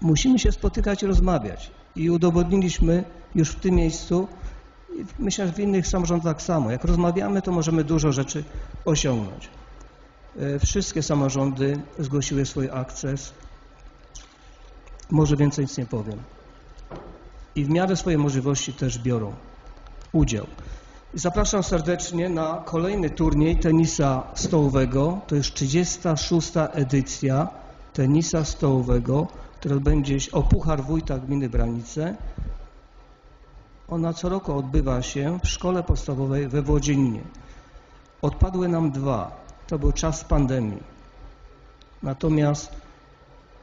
musimy się spotykać i rozmawiać. I udowodniliśmy już w tym miejscu, myślę, że w innych samorządach tak samo. Jak rozmawiamy, to możemy dużo rzeczy osiągnąć. E, Wszystkie samorządy zgłosiły swój akces. Może więcej nic nie powiem. I w miarę swojej możliwości też biorą udział. I Zapraszam serdecznie na kolejny turniej tenisa stołowego. To jest 36. edycja tenisa stołowego, który będzie o Puchar Wójta Gminy Branice. Ona co roku odbywa się w szkole podstawowej we Włodzieninie. Odpadły nam dwa. To był czas pandemii. Natomiast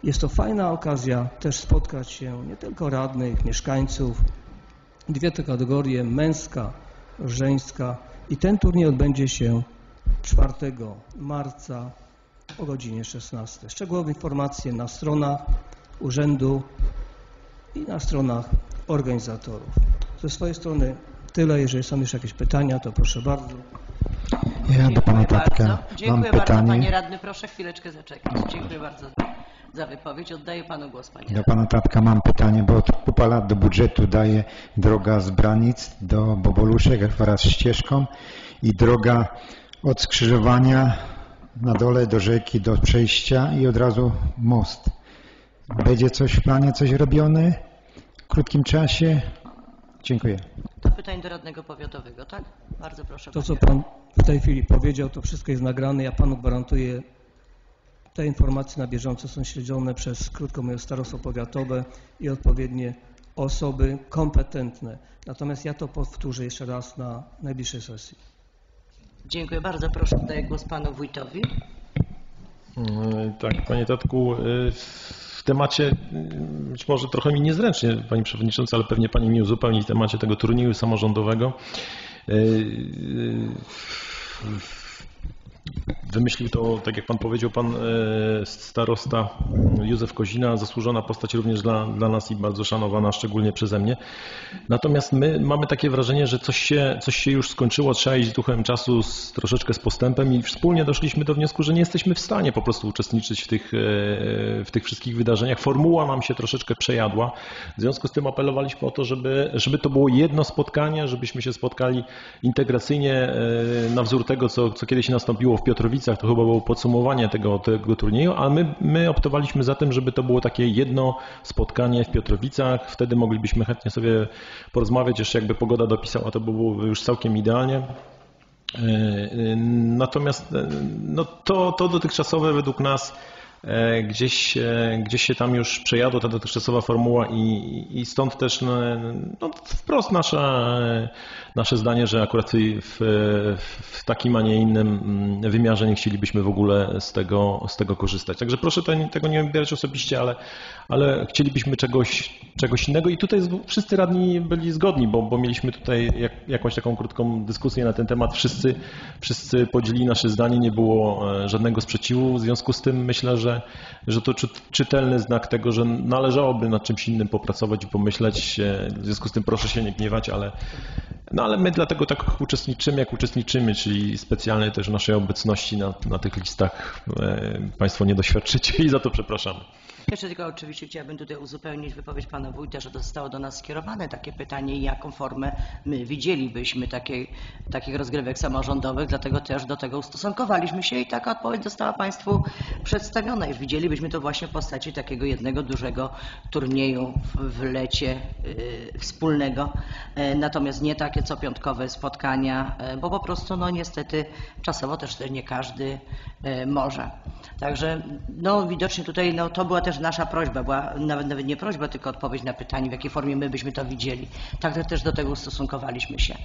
jest to fajna okazja też spotkać się nie tylko radnych, mieszkańców, dwie te kategorie, męska, żeńska i ten turniej odbędzie się 4 marca o godzinie 16. Szczegółowe informacje na stronach urzędu i na stronach organizatorów. Ze swojej strony tyle. Jeżeli są jeszcze jakieś pytania, to proszę bardzo. Ja do pana Tatka bardzo. mam Dziękuję bardzo, pytanie. panie radny. Proszę chwileczkę zaczekać. Dziękuję bardzo za wypowiedź. Oddaję panu głos, panie Do pana Tatka mam pytanie, bo od kupa lat do budżetu daje droga z Branic do Boboluszek wraz z ścieżką i droga od skrzyżowania na dole do rzeki, do przejścia i od razu most. Będzie coś w planie, coś robione w krótkim czasie? Dziękuję. To pytań do radnego powiatowego, tak? Bardzo proszę. To, panie co Pan w tej chwili powiedział, to wszystko jest nagrane. Ja Panu gwarantuję, te informacje na bieżąco są śledzone przez, krótko mówiąc, starostwo powiatowe i odpowiednie osoby kompetentne. Natomiast ja to powtórzę jeszcze raz na najbliższej sesji. Dziękuję bardzo. Proszę, oddaję głos panu wójtowi. E, Tak, panie Tatku, e, w temacie, mm, być może trochę mi niezręcznie, pani przewodnicząca, ale pewnie pani mi uzupełni w temacie tego turnieju samorządowego. Wymyślił to, tak jak pan powiedział, pan e, starosta Józef Kozina, zasłużona postać również dla, dla nas i bardzo szanowana, szczególnie przeze mnie. Natomiast my mamy takie wrażenie, że coś się, coś się już skończyło, trzeba iść duchem czasu, z, troszeczkę z postępem i wspólnie doszliśmy do wniosku, że nie jesteśmy w stanie po prostu uczestniczyć w tych, e, w tych wszystkich wydarzeniach. Formuła nam się troszeczkę przejadła. W związku z tym apelowaliśmy o to, żeby, żeby to było jedno spotkanie, żebyśmy się spotkali integracyjnie e, na wzór tego, co, co kiedyś nastąpiło w Piotrowicach. To chyba było podsumowanie tego, tego turnieju, ale my, my optowaliśmy za tym, żeby to było takie jedno spotkanie w Piotrowicach. Wtedy moglibyśmy chętnie sobie porozmawiać, jeszcze jakby pogoda dopisała, to by było już całkiem idealnie. E, e, Natomiast e, no to, to dotychczasowe według nas gdzieś, gdzieś się tam już przejadło ta dotychczasowa formuła i, i stąd też no, no, wprost nasza, nasze zdanie, że akurat w, w takim, a nie innym mm, wymiarze nie chcielibyśmy w ogóle z tego, z tego korzystać. Także proszę tego nie odbierać osobiście, ale, ale chcielibyśmy czegoś, czegoś innego i tutaj wszyscy radni byli zgodni, bo, bo mieliśmy tutaj jak, jakąś taką krótką dyskusję na ten temat. Wszyscy, wszyscy podzielili nasze zdanie, nie było e, żadnego sprzeciwu. W związku z tym myślę, że, że to czy, czytelny znak tego, że należałoby nad czymś innym popracować i pomyśleć. E, W związku z tym proszę się nie gniewać, ale, no ale my dlatego tak uczestniczymy, jak uczestniczymy, czyli specjalnej też naszej obecności na, na tych listach e, Państwo nie doświadczycie i za to przepraszamy. Jeszcze tylko oczywiście chciałabym tutaj uzupełnić wypowiedź pana wójta, że zostało do nas skierowane takie pytanie, jaką formę my widzielibyśmy takiej, takich rozgrywek samorządowych, dlatego też do tego ustosunkowaliśmy się i taka odpowiedź została państwu przedstawiona, iż widzielibyśmy to właśnie w postaci takiego jednego dużego turnieju w, lecie y, wspólnego, E, natomiast nie takie co piątkowe spotkania, e, bo po prostu no niestety czasowo też też nie każdy e, może. Także no widocznie tutaj no, to była też nasza prośba, była nawet, nawet nie prośba, tylko odpowiedź na pytanie, w jakiej formie my byśmy to widzieli. Tak też do tego ustosunkowaliśmy się.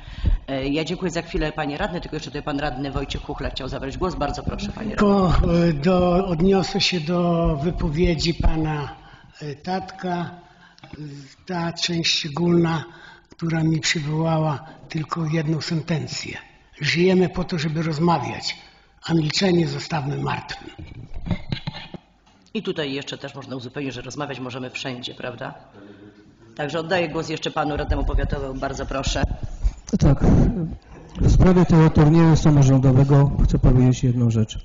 E, Ja dziękuję za chwilę panie radny, tylko jeszcze tutaj pan radny Wojciech Kuchler chciał zabrać głos. Bardzo proszę panie radny. E, do, odniosę się do wypowiedzi pana e, Tatka. Ta część szczególna, która mi przywołała tylko jedną sentencję. Żyjemy po to, żeby rozmawiać, a milczenie zostawmy martwym. I tutaj jeszcze też można uzupełnić, że rozmawiać możemy wszędzie, prawda? Także oddaję głos jeszcze panu radnemu powiatowemu, bardzo proszę. Tak. W sprawie tego turnieju samorządowego chcę powiedzieć jedną rzecz.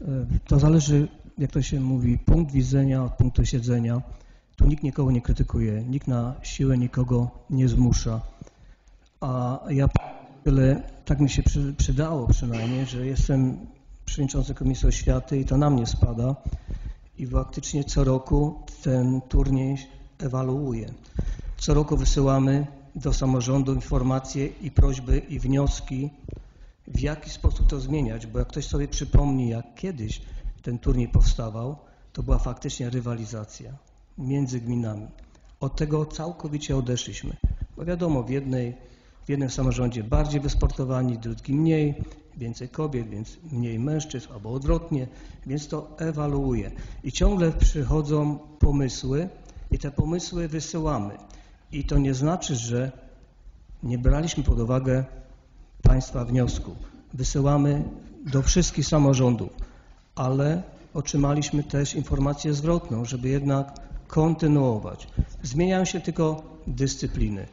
E, To zależy, jak to się mówi, punkt widzenia od punktu siedzenia. Tu nikt nikogo nie krytykuje, nikt na siłę nikogo nie zmusza. A ja tyle, tak mi się przy, przydało przynajmniej, że jestem przewodniczący Komisji Oświaty i to na mnie spada. I faktycznie co roku ten turniej ewaluuje. Co roku wysyłamy do samorządu informacje i prośby i wnioski, w jaki sposób to zmieniać, bo jak ktoś sobie przypomni, jak kiedyś ten turniej powstawał, to była faktycznie rywalizacja między gminami. Od tego całkowicie odeszliśmy, bo wiadomo, w, jednej, w jednym samorządzie bardziej wysportowani, drugim mniej, więcej kobiet, więc mniej mężczyzn, albo odwrotnie, więc to ewaluuje. I ciągle przychodzą pomysły i te pomysły wysyłamy. I to nie znaczy, że nie braliśmy pod uwagę Państwa wniosku. Wysyłamy do wszystkich samorządów, ale otrzymaliśmy też informację zwrotną, żeby jednak kontynuować. Zmieniają się tylko dyscypliny.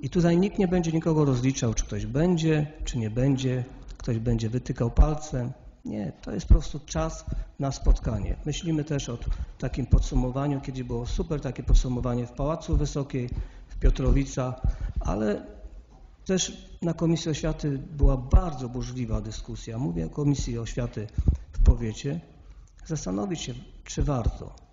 I tutaj nikt nie będzie nikogo rozliczał, czy ktoś będzie, czy nie będzie, ktoś będzie wytykał palcem. Nie, to jest po prostu czas na spotkanie. Myślimy też o takim podsumowaniu, kiedy było super takie podsumowanie w Pałacu Wysokiej, w Piotrowicach, ale też na Komisji Oświaty była bardzo burzliwa dyskusja. Mówię o Komisji Oświaty w powiecie. Zastanowić się, czy warto.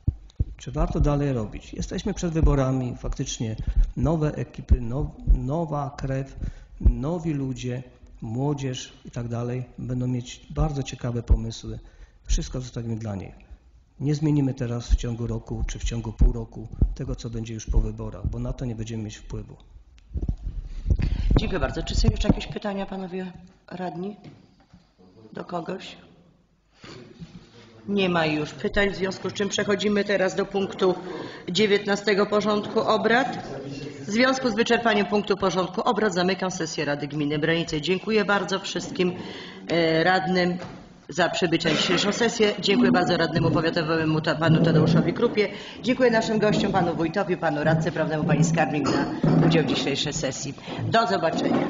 Czy warto dalej robić? Jesteśmy przed wyborami, faktycznie nowe ekipy, now, nowa krew, nowi ludzie, młodzież i tak dalej będą mieć bardzo ciekawe pomysły. Wszystko zostawimy dla nich. Nie zmienimy teraz w ciągu roku czy w ciągu pół roku tego, co będzie już po wyborach, bo na to nie będziemy mieć wpływu. Dziękuję bardzo. Czy są jeszcze jakieś pytania, panowie radni? Do kogoś? Nie ma już pytań, w związku z czym przechodzimy teraz do punktu 19 porządku obrad. W związku z wyczerpaniem punktu porządku obrad zamykam sesję Rady Gminy Branice. Dziękuję bardzo wszystkim e, radnym za przybycie na dzisiejszą sesję. Dziękuję bardzo radnemu powiatowemu panu Tadeuszowi Krupie. Dziękuję naszym gościom, panu wójtowi, panu radcy prawnemu, pani skarbnik za udział w dzisiejszej sesji. Do zobaczenia.